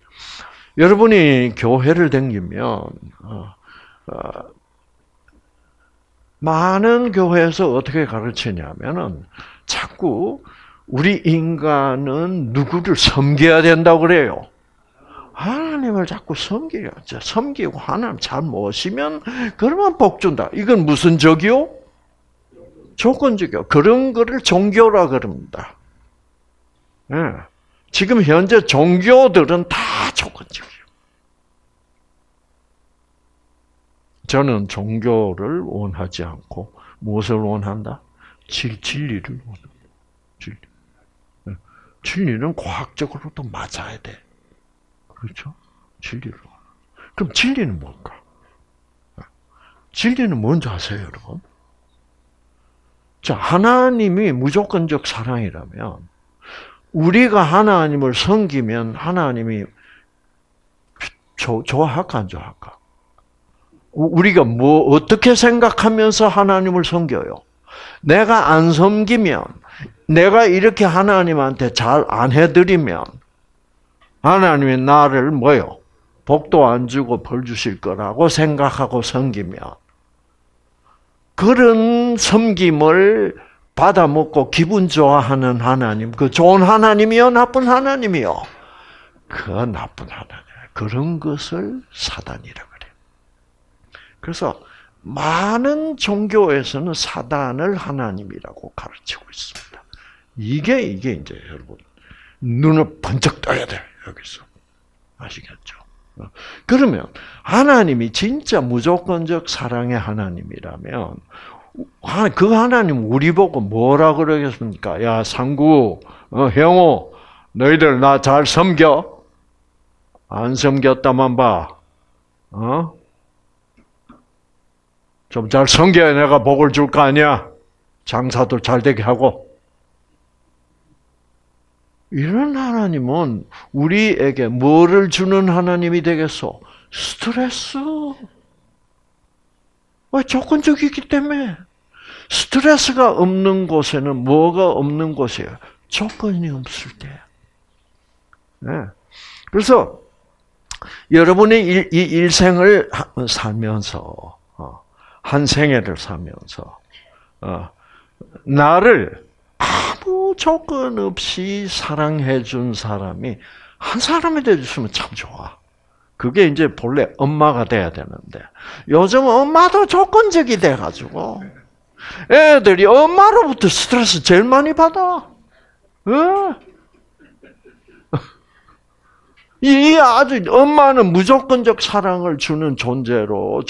여러분이 교회를 다니면 어, 어, 많은 교회에서 어떻게 가르치냐면은 자꾸 우리 인간은 누구를 섬겨야 된다고 그래요. 하나님을 자꾸 섬기야죠. 섬기고 하나님 잘 모시면 그러면 복 준다. 이건 무슨 적이요? 조건적이요. 그런 거를 종교라 그럽니다. 네. 지금 현재 종교들은 다 조건적이에요. 저는 종교를 원하지 않고 무엇을 원한다? 진, 진리를 원한다. 진리. 네. 진리는 과학적으로도 맞아야 돼. 그렇죠? 진리를. 그럼 진리는 뭘까? 진리는 뭔지 아세요, 여러분? 자, 하나님이 무조건적 사랑이라면 우리가 하나님을 섬기면 하나님이 좋아할까 안 좋아할까? 우리가 뭐 어떻게 생각하면서 하나님을 섬겨요? 내가 안 섬기면 내가 이렇게 하나님한테 잘 안 해드리면 하나님이 나를 뭐요? 복도 안 주고 벌 주실 거라고 생각하고 섬기면 그런 섬김을 받아 먹고 기분 좋아하는 하나님, 그 좋은 하나님이요, 나쁜 하나님이요? 그 나쁜 하나님. 그런 것을 사단이라 그래. 그래서 많은 종교에서는 사단을 하나님이라고 가르치고 있습니다. 이게 이게 이제 여러분 눈을 번쩍 떠야 돼 여기서 아시겠죠? 그러면 하나님이 진짜 무조건적 사랑의 하나님이라면 그 하나님 우리 보고 뭐라 그러겠습니까? 야 상구, 어, 형호, 너희들 나 잘 섬겨? 안 섬겼다만 봐. 어? 좀 잘 섬겨야 내가 복을 줄 거 아니야? 장사도 잘 되게 하고. 이런 하나님은 우리에게 뭐를 주는 하나님이 되겠어? 스트레스. 왜 조건적이기 때문에. 스트레스가 없는 곳에는 뭐가 없는 곳이에요? 조건이 없을 때. 네. 그래서 여러분의 일, 이 일생을 살면서 어, 한 생애를 살면서 어, 나를 아무 조건 없이 사랑해 준 사람이 한 사람이 되어주면 참 좋아. 그게 이제 본래 엄마가 돼야 되는데 요즘 엄마도 조건적이 돼가지고 애들이 엄마로부터 스트레스 제일 많이 받아. 어? 이 아주 엄마는 무조건적 사랑을 주는 존재로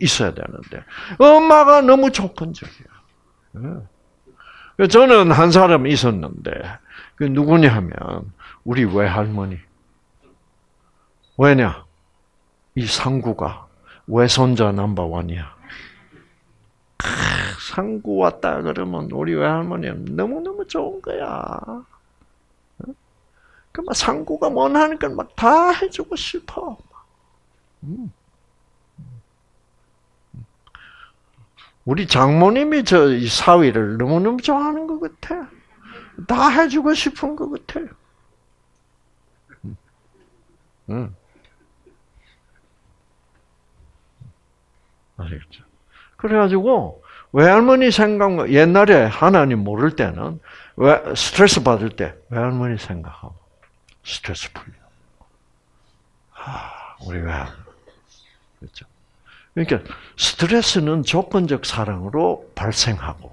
있어야 되는데 엄마가 너무 조건적이야. 예. 저는 한 사람 있었는데 그 누구냐 하면 우리 외할머니. 왜냐? 이 상구가 외손자 넘버원이야. 상구 왔다 그러면 우리 외할머니는 너무너무 좋은 거야. 그막 상구가 원하는 걸막다 해주고 싶어. 음. 우리 장모님이 저 이 사위를 너무너무 좋아하는 것 같아. 다 해주고 싶은 것 같아. 음. 음. 아시겠죠? 그래가지고 외할머니 생각 옛날에 하나님 모를 때는 왜 스트레스 받을 때 외할머니 생각하고 스트레스 풀려. 아, 우리 외할머니 그렇죠? 그러니까 스트레스는 조건적 사랑으로 발생하고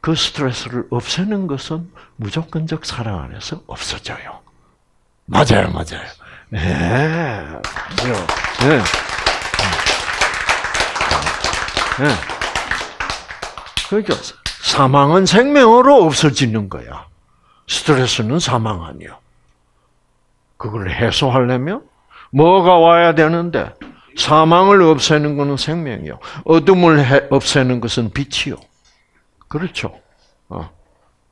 그 스트레스를 없애는 것은 무조건적 사랑 안에서 없어져요. 맞아요, 맞아요. 네. 네. 네. 그러니까 사망은 생명으로 없어지는 거야. 스트레스는 사망 아니야. 그걸 해소하려면 뭐가 와야 되는데 사망을 없애는 것은 생명이요. 어둠을 해, 없애는 것은 빛이요. 그렇죠. 어.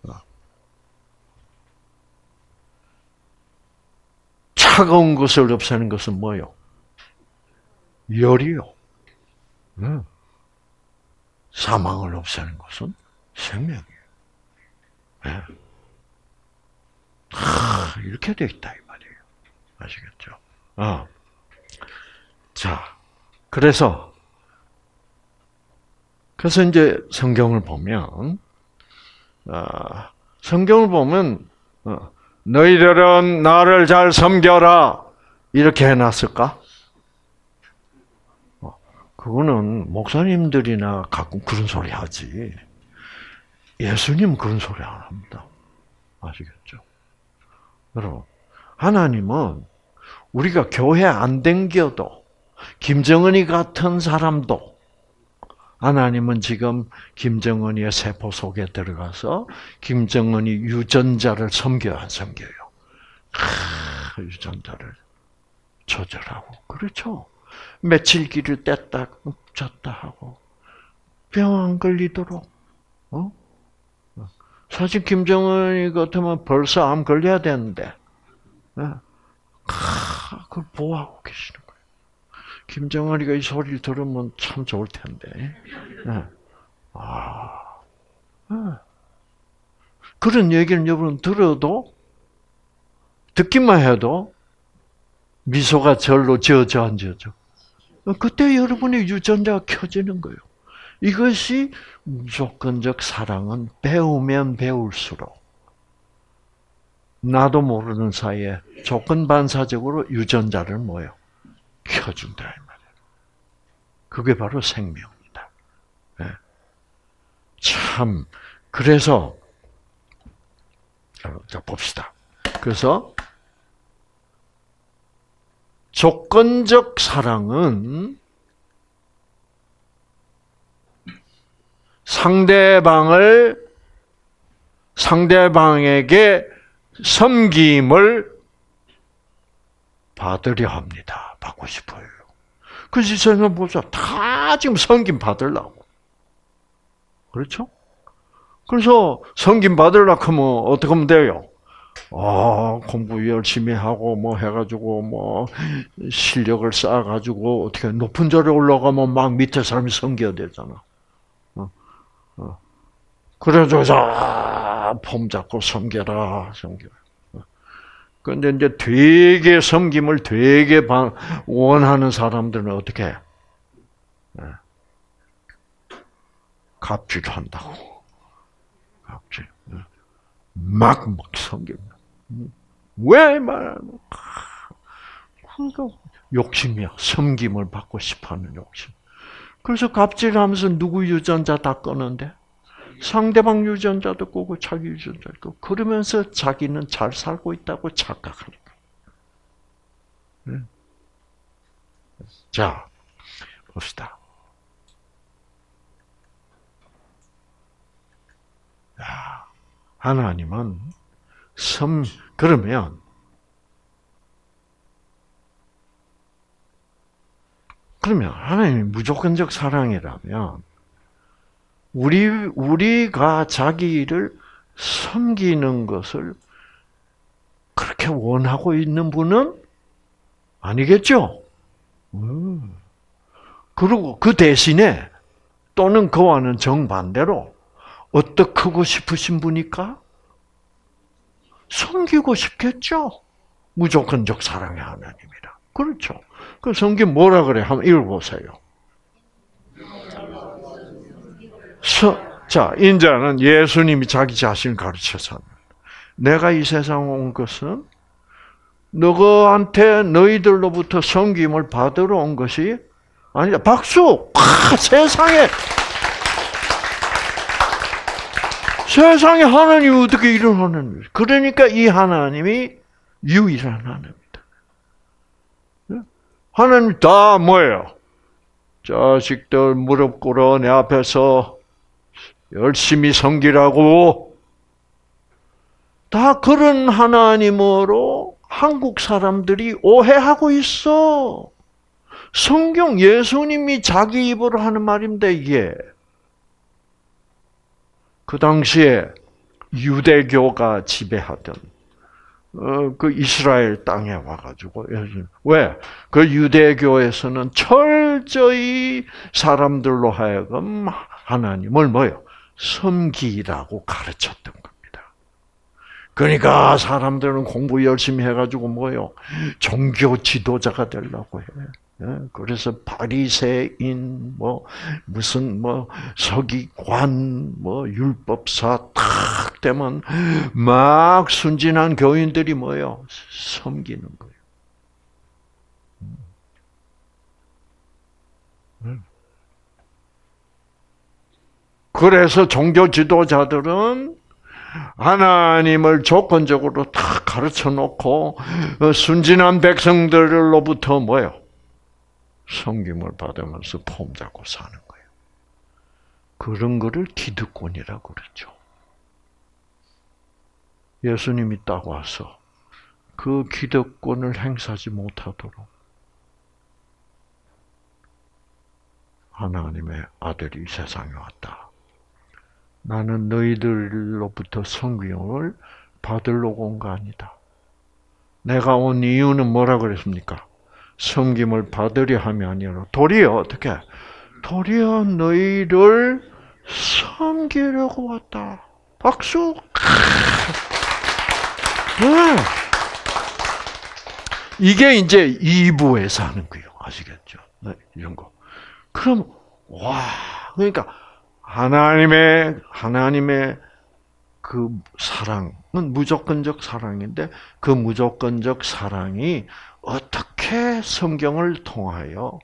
어. 차가운 것을 없애는 것은 뭐요? 열이요. 음. 사망을 없애는 것은 생명이에요. 네. 하, 이렇게 돼 있다 이 말이에요. 아시겠죠? 어. 자, 그래서 그래서 이제 성경을 보면 어, 성경을 보면 어, 너희들은 나를 잘 섬겨라 이렇게 해놨을까? 그거는 목사님들이나 가끔 그런 소리 하지. 예수님 그런 소리 안 합니다. 아시겠죠? 여러분, 하나님은 우리가 교회 안 댕겨도 김정은이 같은 사람도 하나님은 지금 김정은이의 세포 속에 들어가서 김정은이 유전자를 섬겨요, 안 섬겨요? 아, 유전자를 조절하고. 그렇죠. 며칠기를 뗐다 쳤다 하고 병 안 걸리도록 어? 사실 김정은이 같으면 벌써 암 걸려야 되는데 어? 그걸 보호하고 계시는 거예요. 김정은이가 이 소리를 들으면 참 좋을 텐데. 어. 아, 어. 그런 얘기를 여러분 들어도 듣기만 해도 미소가 절로 지어져 안 지어져? 그때 여러분의 유전자가 켜지는 거예요. 이것이 무조건적 사랑은 배우면 배울수록 나도 모르는 사이에 조건 반사적으로 유전자를 뭐요 켜준다 이 말이에요. 그게 바로 생명이다. 네. 참 그래서 자 봅시다. 그래서 조건적 사랑은 상대방을 상대방에게 섬김을 받으려 합니다. 받고 싶어요. 그지 생각 보자. 다 지금 섬김 받으려고. 그렇죠? 그래서 섬김 받으려고 하면 어떻게 하면 돼요? 아, 공부 열심히 하고 뭐 해가지고 뭐 실력을 쌓아가지고 어떻게 높은 자리에 올라가면 막 밑에 사람이 섬겨야 되잖아. 어, 어. 그래서 자폼 잡고 섬겨라, 섬겨. 그런데 이제 되게 섬김을 되게 원하는 사람들은 어떻게 해? 갑질한다고. 막, 막 섬깁니다. 왜 말하는 그러니까 욕심이야. 섬김을 받고 싶어 하는 욕심. 그래서 갑질하면서 누구 유전자 다 끄는데? 상대방 유전자도 끄고 자기 유전자도 끄고 그러면서 자기는 잘 살고 있다고 착각하니까. 자, 봅시다. 야, 하나님은 섬 그러면 그러면 하나님이 무조건적 사랑이라면 우리 우리가 자기를 섬기는 것을 그렇게 원하고 있는 분은 아니겠죠. 음. 그리고 그 대신에 또는 그와는 정반대로 어떻게 크고 싶으신 분이까? 섬기고 싶겠죠. 무조건적 사랑의 하나님이라. 그렇죠. 그 성경 뭐라 그래? 한번 읽어보세요. 서, 자, 인자는 예수님이 자기 자신을 가르쳐서 내가 이 세상 온 것은 너한테 너희들로부터 섬김을 받으러 온 것이 아니다. 박수! 와, 세상에 세상에 하나님이 어떻게 일어나는 그러니까 이 하나님이 유일한 하나님이다. 하나님 다 뭐예요? 자식들 무릎 꿇어 내 앞에서 열심히 섬기라고 다 그런 하나님으로 한국 사람들이 오해하고 있어. 성경 예수님이 자기 입으로 하는 말인데 이게 그 당시에 유대교가 지배하던 어, 그 이스라엘 땅에 와가지고 왜? 그 유대교에서는 철저히 사람들로 하여금 하나님을 뭐요? 섬기라고 가르쳤던 겁니다. 그러니까 사람들은 공부 열심히 해가지고 뭐요? 종교 지도자가 되려고 해. 예, 그래서 바리새인 뭐 무슨 뭐 서기관 뭐 율법사 탁 되면 막 순진한 교인들이 뭐요 섬기는 거예요. 음. 그래서 종교 지도자들은 하나님을 조건적으로 다 가르쳐 놓고 순진한 백성들로부터 뭐요? 성김을 받으면서 폼 잡고 사는 거예요. 그런 거를 기득권이라고 그러죠. 예수님이 딱 와서 그 기득권을 행사하지 못하도록 하나님의 아들이 세상에 왔다. 나는 너희들로부터 성경을 받으려고 온 거 아니다. 내가 온 이유는 뭐라 그랬습니까? 섬김을 받으려 함이 아니라 도리어 어떻게 도리어 너희를 섬기려고 왔다. 박수. 네. 이게 이제 2부에서 하는 거예요. 아시겠죠? 네, 이런 거. 그럼 와, 그러니까 하나님의 하나님의 그 사랑은 무조건적 사랑인데 그 무조건적 사랑이 어떻게 성경을 통하여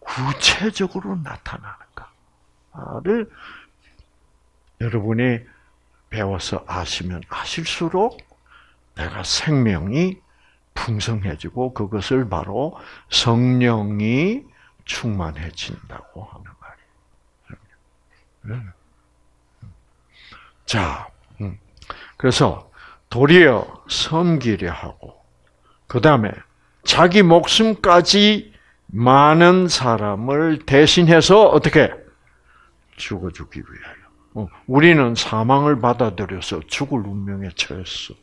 구체적으로 나타나는가를 여러분이 배워서 아시면 아실수록 내가 생명이 풍성해지고 그것을 바로 성령이 충만해진다고 하는 말이에요. 자, 음. 그래서 도리어 섬기려 하고, 그 다음에 자기 목숨까지 많은 사람을 대신해서 어떻게 죽어주기 위하여. 어, 우리는 사망을 받아들여서 죽을 운명에 처했어.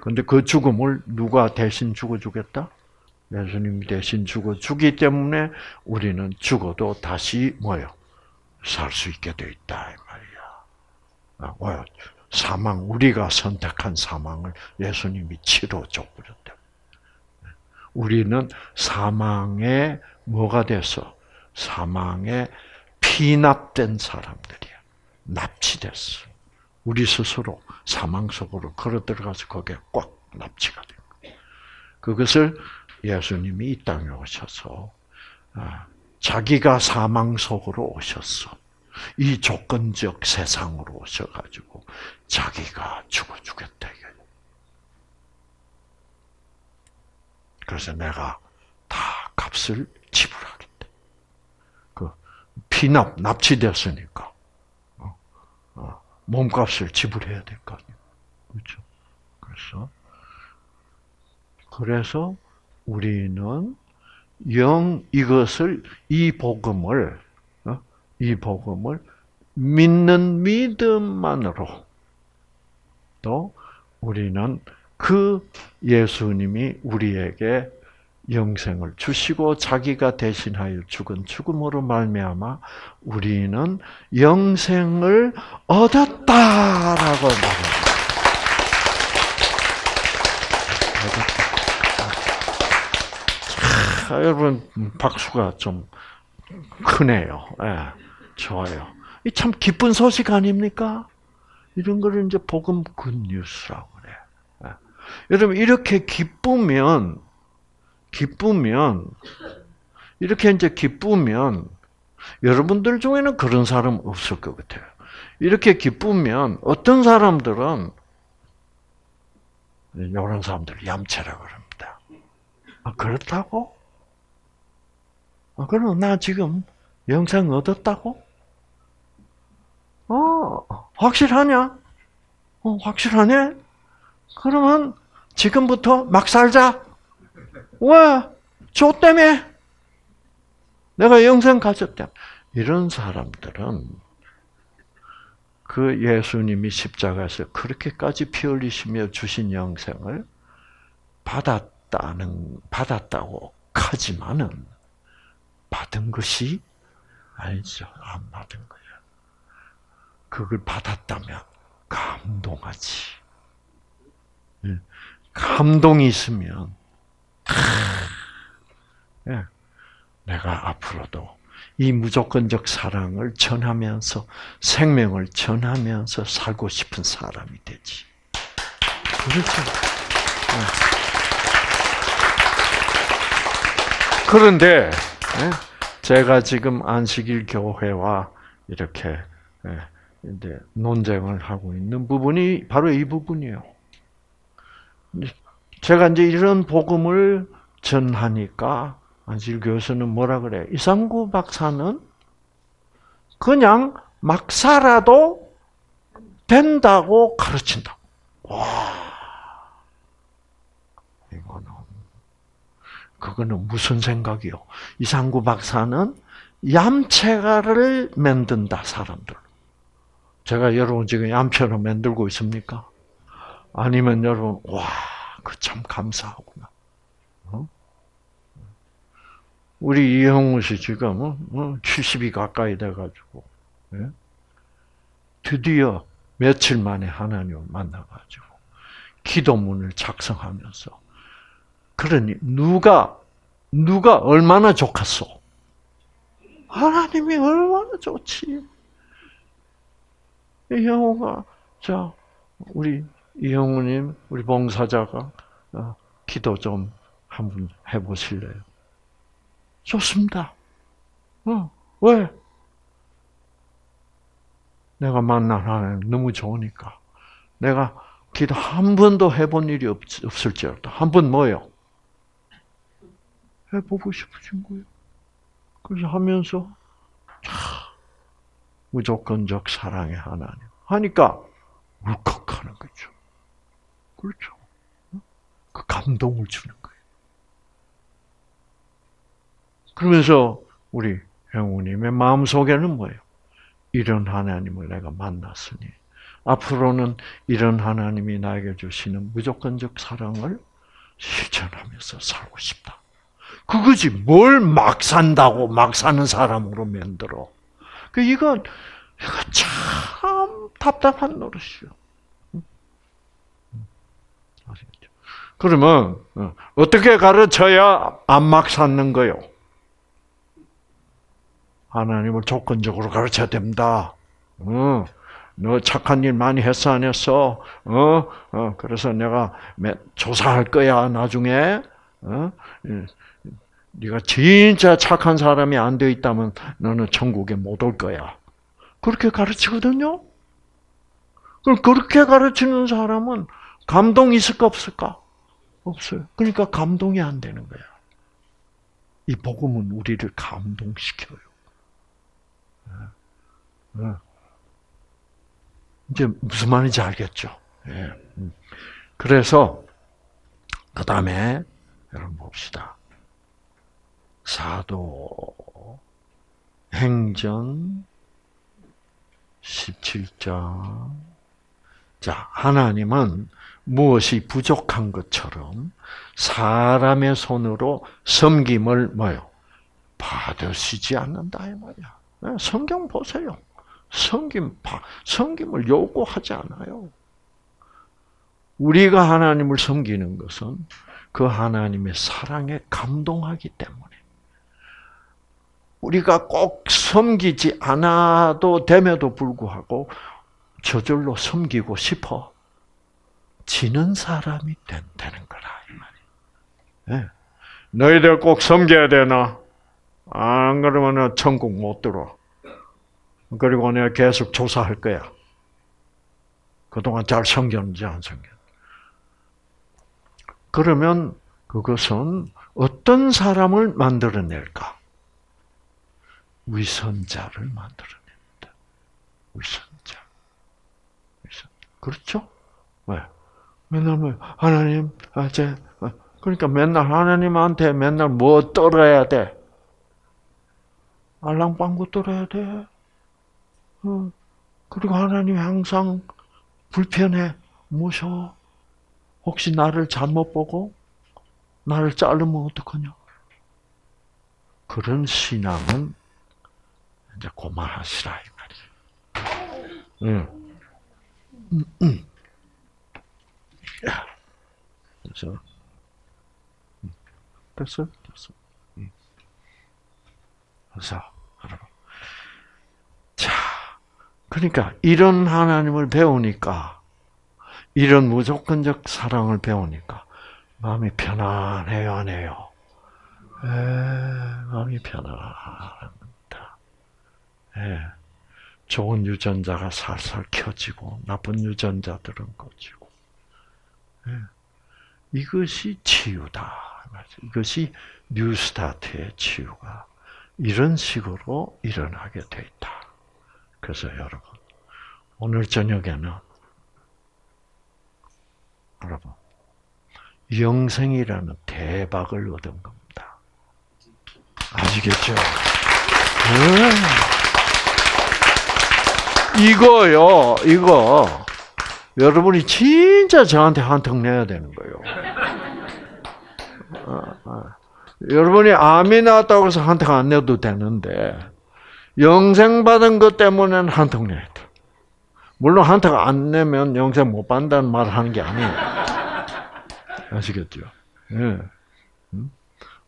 근데 그 죽음을 누가 대신 죽어주겠다? 예수님이 대신 죽어주기 때문에 우리는 죽어도 다시 뭐요? 살 수 있게 돼 있다 이 말이야. 아, 사망 우리가 선택한 사망을 예수님이 치러 줘 버렸다. 우리는 사망에 뭐가 돼서 사망에 피납된 사람들이야. 납치됐어. 우리 스스로 사망 속으로 걸어 들어가서 거기에 꽉 납치가 된 거예요. 그것을 예수님이 이 땅에 오셔서 아, 자기가 사망 속으로 오셨어. 이 조건적 세상으로 오셔가지고 자기가 죽어주겠다. 그래서 내가 다 값을 지불하겠다. 그 피납 납치됐으니까 어, 어, 몸값을 지불해야 될 거 아니에요. 그렇죠? 그래서 그래서 우리는 영 이것을 이 복음을 어, 이 복음을 믿는 믿음만으로 또 우리는 그 예수님이 우리에게 영생을 주시고 자기가 대신하여 죽은 죽음으로 말미암아 우리는 영생을 얻었다라고 말합니다. 자, 여러분 박수가 좀 크네요. 네, 좋아요. 이 참 기쁜 소식 아닙니까? 이런 거를 이제 복음 굿뉴스라고 그래. 네. 여러분 이렇게 기쁘면 기쁘면 이렇게 이제 기쁘면 여러분들 중에는 그런 사람 없을 것 같아요. 이렇게 기쁘면 어떤 사람들은 이런 사람들 얌체라 그럽니다. 아, 그렇다고? 아, 그럼 나 지금 영상 얻었다고? 어, 확실하냐? 어, 확실하네? 그러면 지금부터 막 살자. 왜? 저 때문에? 내가 영생 가졌다. 이런 사람들은 그 예수님이 십자가에서 그렇게까지 피 흘리시며 주신 영생을 받았다는, 받았다고 하지만은 받은 것이 아니죠. 안 받은 거예요. 그걸 받았다면 감동하지. 예. 감동이 있으면 예. 내가 앞으로도 이 무조건적 사랑을 전하면서 생명을 전하면서 살고 싶은 사람이 되지. 그렇죠. 예. 그런데 제가 지금 안식일 교회와 이렇게 이제 논쟁을 하고 있는 부분이 바로 이 부분이에요. 제가 이제 이런 복음을 전하니까 안실 교수는 뭐라 그래? 이상구 박사는 그냥 막 살아도 된다고 가르친다. 와, 이거는 그거는 무슨 생각이요? 이상구 박사는 얌체가를 만든다 사람들. 제가 여러분 지금 얌체로 만들고 있습니까? 아니면 여러분 와, 그 참 감사하구나. 어? 우리 이형우 씨 지금 어? 70이 가까이 돼가지고 예? 드디어 며칠 만에 하나님을 만나가지고 기도문을 작성하면서 그러니 누가 누가 얼마나 좋겠어? 하나님이 얼마나 좋지. 이 형우가, 자, 우리 이형우님, 우리 봉사자가 어, 기도 좀 한번 해보실래요? 좋습니다. 어, 왜? 내가 만난 하나님 너무 좋으니까. 내가 기도 한 번도 해본 일이 없, 없을지어도 한 번 뭐요? 해보고 싶으신 거예요. 그래서 하면서 참 무조건적 사랑의 하나님 하니까 울컥하는 거죠. 그렇죠. 그 감동을 주는 거예요. 그러면서 우리 형우님의 마음 속에는 뭐예요? 이런 하나님을 내가 만났으니 앞으로는 이런 하나님이 나에게 주시는 무조건적 사랑을 실천하면서 살고 싶다. 그거지 뭘 막 산다고 막 사는 사람으로 만들어. 그 이건 이거 참 답답한 노릇이요. 아시겠죠? 그러면 어, 어떻게 가르쳐야 안막 사는 거요? 하나님을 조건적으로 가르쳐야 됩니다. 어, 너 착한 일 많이 했어 안 했어? 어, 어 그래서 내가 조사할 거야 나중에. 어, 네가 진짜 착한 사람이 안 되어 있다면 너는 천국에 못 올 거야. 그렇게 가르치거든요. 그럼 그렇게 가르치는 사람은 감동 있을까 없을까? 없어요. 그러니까 감동이 안 되는 거야. 이 복음은 우리를 감동시켜요. 네. 네. 이제 무슨 말인지 알겠죠? 예. 음. 그래서 그 다음에 여러분 봅시다. 사도 행전 17장 자, 하나님은 무엇이 부족한 것처럼 사람의 손으로 섬김을 뭐요? 받으시지 않는다 이 말이야. 네, 성경 보세요. 섬김, 섬김을 요구하지 않아요. 우리가 하나님을 섬기는 것은 그 하나님의 사랑에 감동하기 때문에 우리가 꼭 섬기지 않아도 됨에도 불구하고 저절로 섬기고 싶어 지는 사람이 된, 되는 거라 이 말이에요. 네. 너희들 꼭 섬겨야 되나? 안 그러면 천국 못 들어. 그리고 내가 계속 조사할 거야. 그동안 잘 섬겼는지 안 섬겼는지. 그러면 그것은 어떤 사람을 만들어낼까? 위선자를 만들어냅니다. 위선자. 위선. 그렇죠? 왜? 맨날 뭐, 하나님, 아, 제, 아, 그러니까 맨날 하나님한테 맨날 뭐 떨어야 돼? 알랑방구 떨어야 돼. 어, 그리고 하나님 항상 불편해. 무서워. 혹시 나를 잘못 보고 나를 자르면 어떡하냐? 그런 신앙은 이제 고만하시라 이 말이에요. 응. 음, 음. 그래서 됐어, 됐어. 그래서 여러분, 자, 그러니까 이런 하나님을 배우니까 이런 무조건적 사랑을 배우니까 마음이 편안해요, 안 해요? 에, 마음이 편안합니다. 에, 좋은 유전자가 살살 켜지고 나쁜 유전자들은 꺼지고. 에, 이것이 치유다. 이것이 뉴스타트의 치유가 이런 식으로 일어나게 돼 있다. 그래서 여러분 오늘 저녁에는 여러분, 영생이라는 대박을 얻은 겁니다. 아시겠죠? 네. 이거요, 이거, 여러분이 진짜 저한테 한턱 내야 되는 거예요. 어, 어. 여러분이 암이 나왔다고 해서 한턱 안 내도 되는데, 영생 받은 것 때문에는 한턱 내야 돼. 물론 한턱 안 내면 영생 못 받는다는 말을 하는 게 아니에요. 아시겠죠? 예. 음?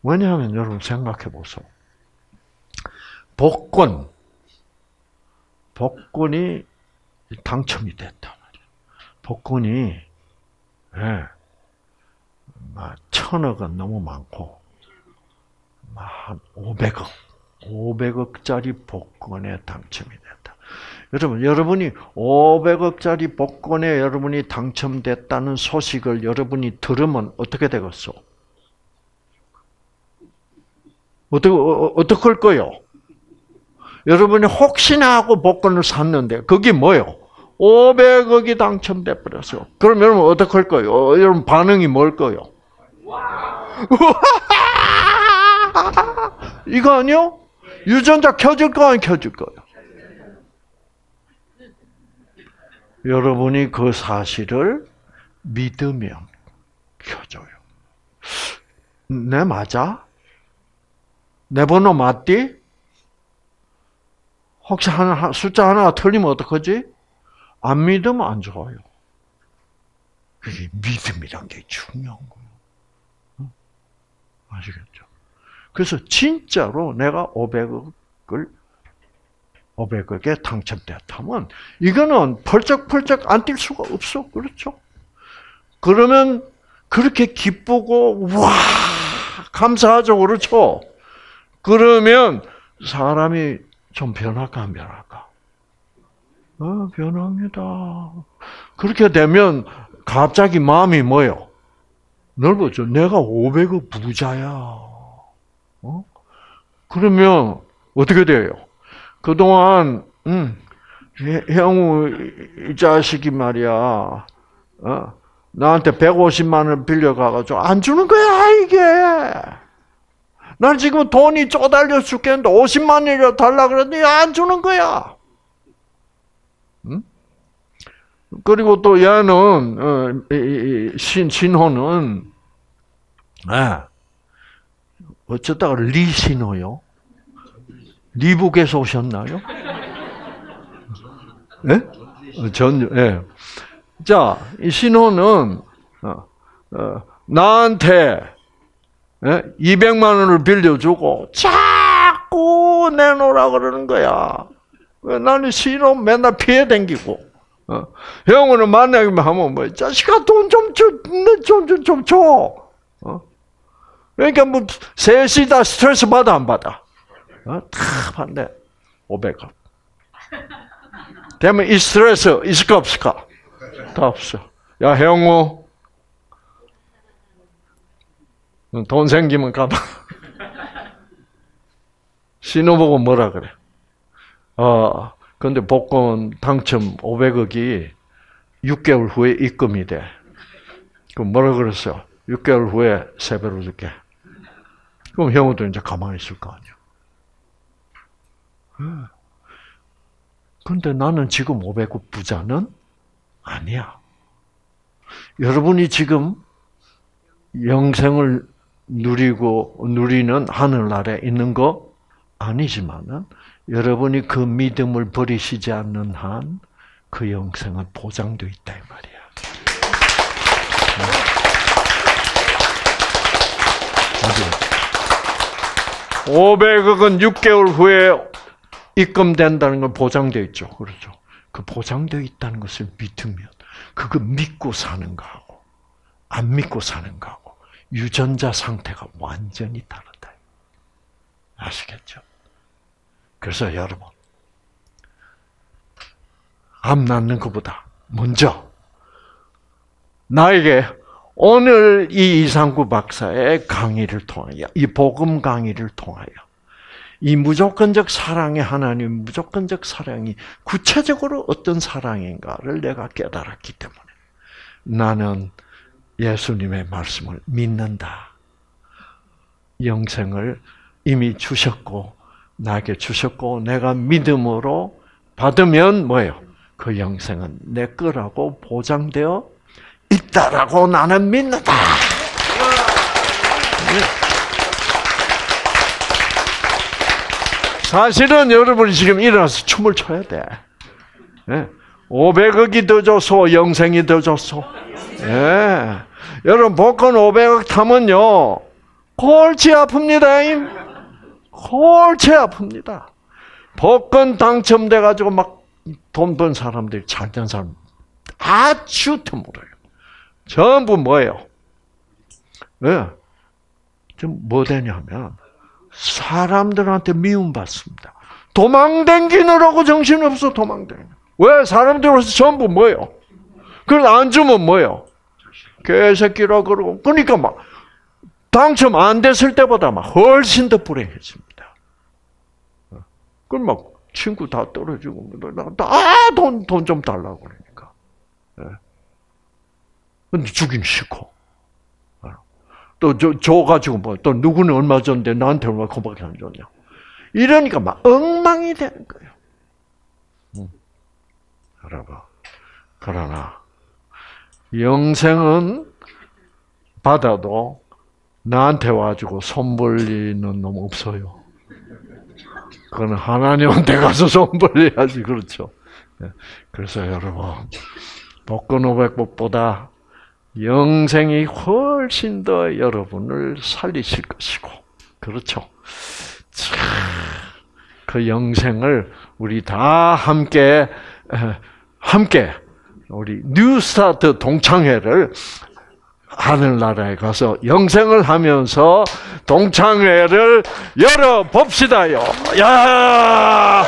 왜냐하면 여러분 생각해 보소. 복권, 복권이 당첨이 말이에요. 복권이, 예, 막 천억은 너무 많고, 한 500억, 500억짜리 복권에 당첨이 됐다. 여러분, 여러분이 500억짜리 복권에 여러분이 당첨됐다는 소식을 여러분이 들으면 어떻게 되겠어? 어떻게, 어떻게 할 거요? 여러분이 혹시나 하고 복권을 샀는데, 그게 뭐요? 500억이 당첨돼 버렸어. 그럼 여러분 어떻게 할 거예요? 어, 여러분 반응이 뭘 거요? 이거 아니요? 유전자 켜질 거 안 켜질 거요? 여러분이 그 사실을 믿으면 켜져요. 내 맞아? 내 번호 맞디? 혹시 하나, 숫자 하나가 틀리면 어떡하지? 안 믿으면 안 좋아요. 그게 믿음이란 게 중요한 거예요. 아시겠죠? 그래서 진짜로 내가 500억을 500억에 당첨됐다면 이거는 펄쩍펄쩍 안 뛸 수가 없어. 그렇죠? 그러면 그렇게 기쁘고 와 감사하죠. 그렇죠? 그러면 사람이 좀 변할까 안 변할까? 어, 변합니다. 그렇게 되면 갑자기 마음이 뭐요? 넓어져. 내가 500억 부자야. 어? 그러면 어떻게 돼요? 그동안 음, 형우 이 자식이 말이야. 어? 나한테 150만 원 빌려가가지고 안 주는 거야 이게. 난 지금 돈이 쪼달려 죽겠는데 50만 원이라 달라 그랬더니 안 주는 거야. 응? 그리고 또 얘는 어, 신 신호는 아, 어쩌다가 리 신호요? 리북에서 오셨나요? 예? 전, 예. 자, 이 신호는, 어, 어, 나한테, 예? 200만 원을 빌려주고, 자꾸 내놓으라 그러는 거야. 나는 신호 맨날 피해 댕기고, 어, 형은 만나기만 하면 뭐, 자식아 돈좀 줘, 좀, 좀, 좀 줘. 어? 그러니까 뭐, 셋이 다 스트레스 받아, 안 받아? 어? 다 반대. 500억. 되면 이 스트레스 있을까 없을까? 다 없어. 야 형우 돈 생기면 가봐. 신호 보고 뭐라 그래? 어, 근데 복권 당첨 500억이 6개월 후에 입금이 돼. 그럼 뭐라 그랬어요? 6개월 후에 세배로 줄게. 그럼 형우도 이제 가만히 있을 거 아니야. 근데 나는 지금 500억 부자는 아니야. 여러분이 지금 영생을 누리고 누리는 하늘나라에 있는 거 아니지만은 여러분이 그 믿음을 버리시지 않는 한 그 영생은 보장되어 있다 이 말이야. 500억은 6개월 후에 입금된다는 건 보장되어 있죠. 그렇죠. 그 보장되어 있다는 것을 믿으면 그거 믿고 사는 거하고 안 믿고 사는 거하고 유전자 상태가 완전히 다르다. 아시겠죠? 그래서 여러분 암 낳는 것보다 먼저 나에게 오늘 이 이상구 박사의 강의를 통하여 이 복음 강의를 통하여 이 무조건적 사랑의 하나님 무조건적 사랑이 구체적으로 어떤 사랑인가를 내가 깨달았기 때문에 나는 예수님의 말씀을 믿는다. 영생을 이미 주셨고 나에게 주셨고 내가 믿음으로 받으면 뭐예요? 그 영생은 내 거라고 보장되어 있다라고 나는 믿는다. 사실은 여러분이 지금 일어나서 춤을 춰야 돼. 네. 500억이 더 줬어, 영생이 더 줬어. 예. 여러분, 복권 500억 타면요, 골치 아픕니다. 골치 아픕니다. 복권 당첨돼 가지고 막 돈 번 사람들이 잘 된 사람 아주 드물어요. 전부 뭐예요? 왜? 좀뭐 되냐면 사람들한테 미움받습니다. 도망댕기느라고 정신없어 도망댕. 왜 사람들로서 전부 뭐예요? 그걸 안 주면 뭐예요? 개새끼라 그러고 그러니까 막 당첨 안 됐을 때보다 막 훨씬 더 불행해집니다. 그럼 막 친구 다 떨어지고 다돈 돈 좀 달라고 그러니까. 예. 근데 주긴 싫고. 또저 줘가지고 뭐 또 누구는 얼마 줬는데 나한테 얼마 그밖에 안 줬냐. 이러니까 막 엉망이 되는 거예요. 음. 여러분 그러나 영생은 받아도 나한테 와가지고 손 벌리는 놈 없어요. 그건 하나님한테 가서 손 벌려야지 그렇죠. 예. 그래서 여러분 복권 500복보다 영생이 훨씬 더 여러분을 살리실 것이고 그렇죠. 그 영생을 우리 다 함께 함께 우리 뉴스타트 동창회를 하늘나라에 가서 영생을 하면서 동창회를 열어 봅시다요. 야!